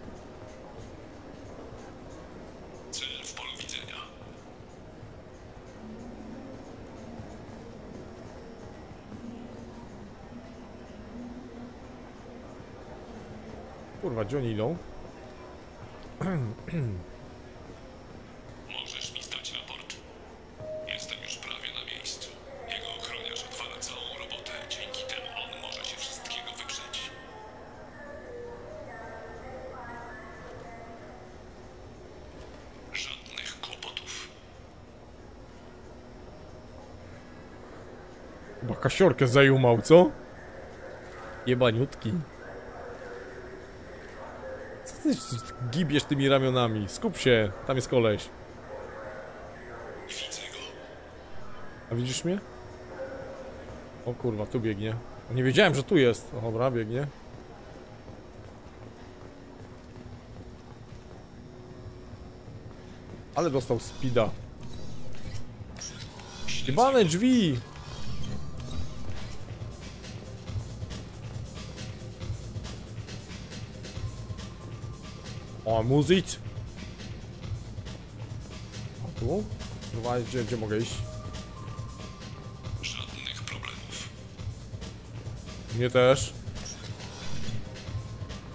Cel w polu widzenia. Kurwa, gdzie oni idą? kasiorkę zajumał, co? Jebaniutki. Co ty gibiesz tymi ramionami? Skup się, tam jest koleś. A widzisz mnie? O kurwa, tu biegnie. Nie wiedziałem, że tu jest. O, dobra, biegnie. Ale dostał speeda. Jebane drzwi! O, muzyć! A tu? Kurwa, gdzie, gdzie mogę iść? Żadnych problemów. Mnie też.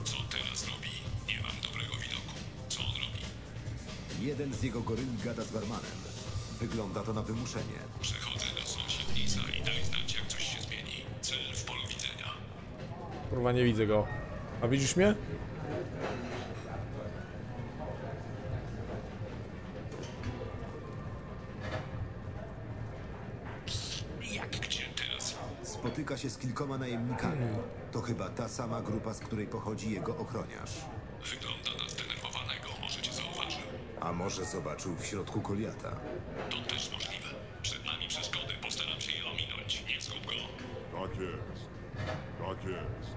Co teraz robi? Nie mam dobrego widoku. Co on robi? Jeden z jego goryli gada z barmanem. Wygląda to na wymuszenie. Przechodzę do sąsiedniej sali. Daj znać, jak coś się zmieni. Cel w polu widzenia. Kurwa, nie widzę go. A widzisz mnie? Spotyka się z kilkoma najemnikami. To chyba ta sama grupa, z której pochodzi jego ochroniarz. Wygląda na zdenerwowanego. Może cię zauważył. A może zobaczył w środku Goliata? To też możliwe. Przed nami przeszkody. Postaram się je ominąć. Nie zgub go. Tak jest. Tak jest.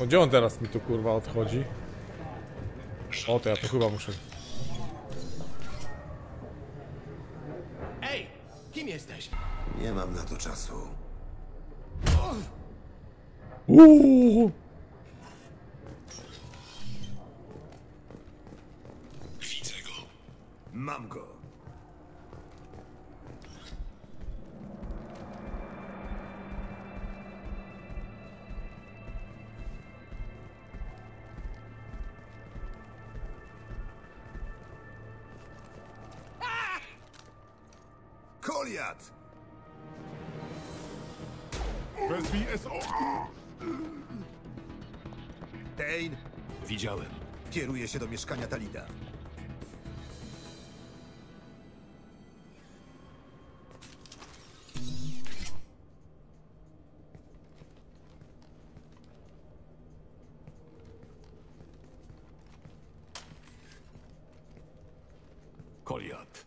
O, gdzie on teraz mi tu kurwa odchodzi? O, to ja to chyba muszę. Ej! Kim jesteś? Nie mam na to czasu. Uuu! się do mieszkania Talida. Koliat.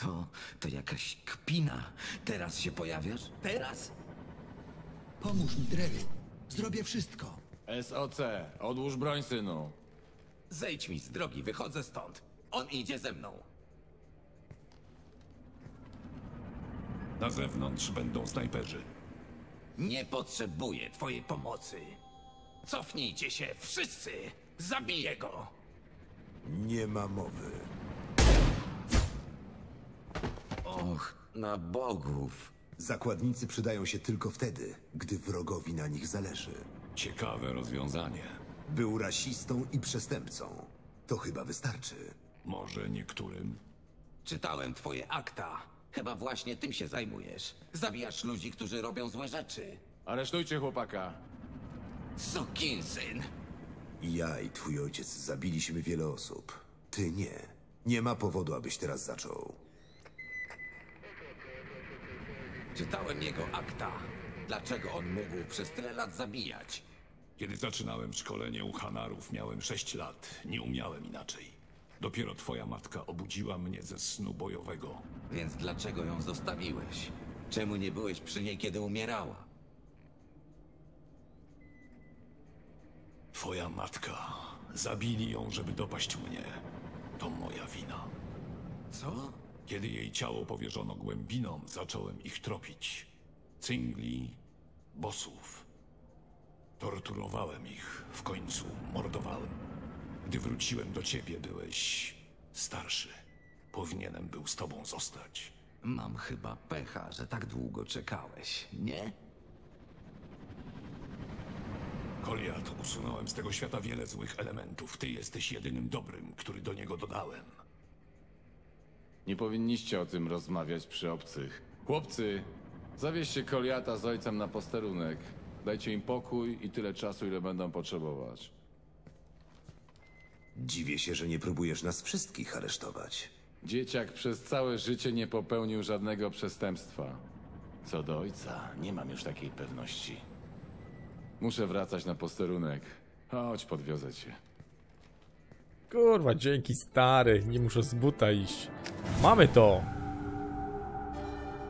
To... to jakaś kpina. Teraz się pojawiasz? Teraz? Pomóż mi, Drewy. Zrobię wszystko. SOC, odłóż broń, synu. Zejdź mi z drogi, wychodzę stąd. On idzie ze mną. Na zewnątrz będą snajperzy. Nie potrzebuję twojej pomocy. Cofnijcie się, wszyscy! Zabiję go! Nie ma mowy. Och, na bogów. Zakładnicy przydają się tylko wtedy, gdy wrogowi na nich zależy. Ciekawe rozwiązanie. Był rasistą i przestępcą. To chyba wystarczy. Może niektórym. Czytałem twoje akta. Chyba właśnie tym się zajmujesz. Zabijasz ludzi, którzy robią złe rzeczy. Aresztujcie chłopaka. Sukinsyn! Ja i twój ojciec zabiliśmy wiele osób. Ty nie. Nie ma powodu, abyś teraz zaczął. Czytałem jego akta. Dlaczego on mógł przez tyle lat zabijać? Kiedy zaczynałem szkolenie u Hanarów, miałem 6 lat. Nie umiałem inaczej. Dopiero twoja matka obudziła mnie ze snu bojowego. Więc dlaczego ją zostawiłeś? Czemu nie byłeś przy niej, kiedy umierała? Twoja matka. Zabili ją, żeby dopaść mnie. To moja wina. Co? Kiedy jej ciało powierzono głębinom, zacząłem ich tropić. Cyngli, bossów. Torturowałem ich, w końcu mordowałem. Gdy wróciłem do ciebie, byłeś starszy. Powinienem był z tobą zostać. Mam chyba pecha, że tak długo czekałeś, nie? Goliat, usunąłem z tego świata wiele złych elementów. Ty jesteś jedynym dobrym, który do niego dodałem. Nie powinniście o tym rozmawiać przy obcych. Chłopcy, zawieźcie Koliata z ojcem na posterunek. Dajcie im pokój i tyle czasu, ile będą potrzebować. Dziwię się, że nie próbujesz nas wszystkich aresztować. Dzieciak przez całe życie nie popełnił żadnego przestępstwa. Co do ojca, nie mam już takiej pewności. Muszę wracać na posterunek. Chodź, podwiozę cię. Kurwa, dzięki stary, nie muszę z buta iść. Mamy to!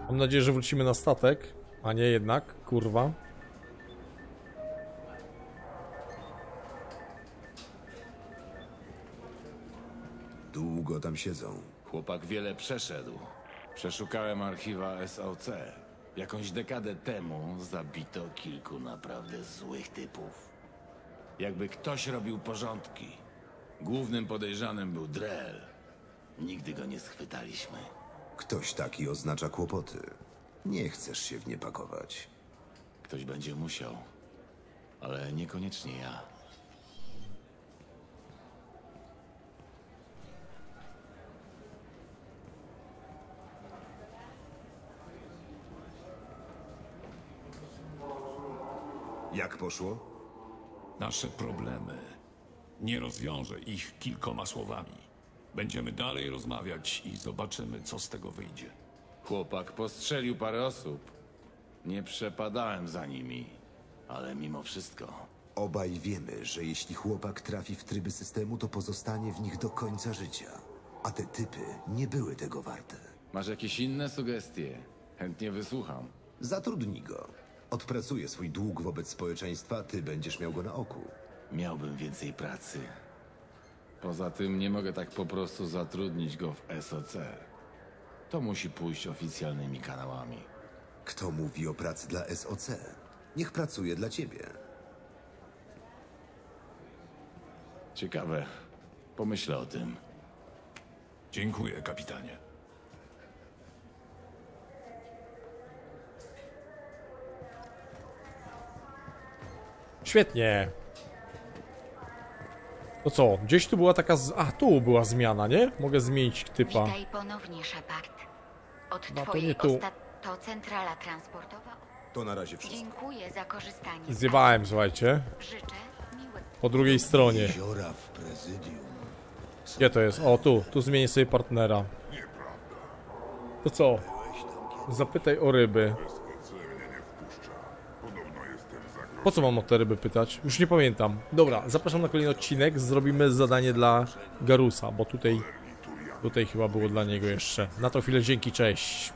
Mam nadzieję, że wrócimy na statek, a nie jednak, kurwa. Długo tam siedzą. Chłopak wiele przeszedł. Przeszukałem archiwa SOC. Jakąś dekadę temu zabito kilku naprawdę złych typów. Jakby ktoś robił porządki. Głównym podejrzanym był Drell. Nigdy go nie schwytaliśmy. Ktoś taki oznacza kłopoty. Nie chcesz się w nie pakować. Ktoś będzie musiał. Ale niekoniecznie ja. Jak poszło? Nasze problemy. Nie rozwiążę ich kilkoma słowami. Będziemy dalej rozmawiać i zobaczymy, co z tego wyjdzie. Chłopak postrzelił parę osób. Nie przepadałem za nimi, ale mimo wszystko. Obaj wiemy, że jeśli chłopak trafi w tryby systemu, to pozostanie w nich do końca życia. A te typy nie były tego warte. Masz jakieś inne sugestie? Chętnie wysłucham. Zatrudnij go. Odpracuje swój dług wobec społeczeństwa, ty będziesz miał go na oku. Miałbym więcej pracy. Poza tym nie mogę tak po prostu zatrudnić go w SOC. To musi pójść oficjalnymi kanałami. Kto mówi o pracy dla SOC? Niech pracuje dla ciebie. Ciekawe. Pomyślę o tym. Dziękuję, kapitanie. Świetnie. To co? Gdzieś tu była taka z... A, tu była zmiana, nie? Mogę zmienić typa. Witaj ponownie, Shepard. Od No to nie tu. osta... To centrala transportowa. To na razie wszystko. Dziękuję za korzystanie. Zjebałem, słuchajcie. Życzę miłego... Po drugiej stronie. Jeziora w prezydium. Gdzie to jest? O, tu. Tu zmienię sobie partnera. To co? Zapytaj o ryby. Po co mam o te ryby pytać? Już nie pamiętam. Dobra, zapraszam na kolejny odcinek. Zrobimy zadanie dla Garusa, bo tutaj Tutaj chyba było dla niego jeszcze. Na to chwilę dzięki, cześć.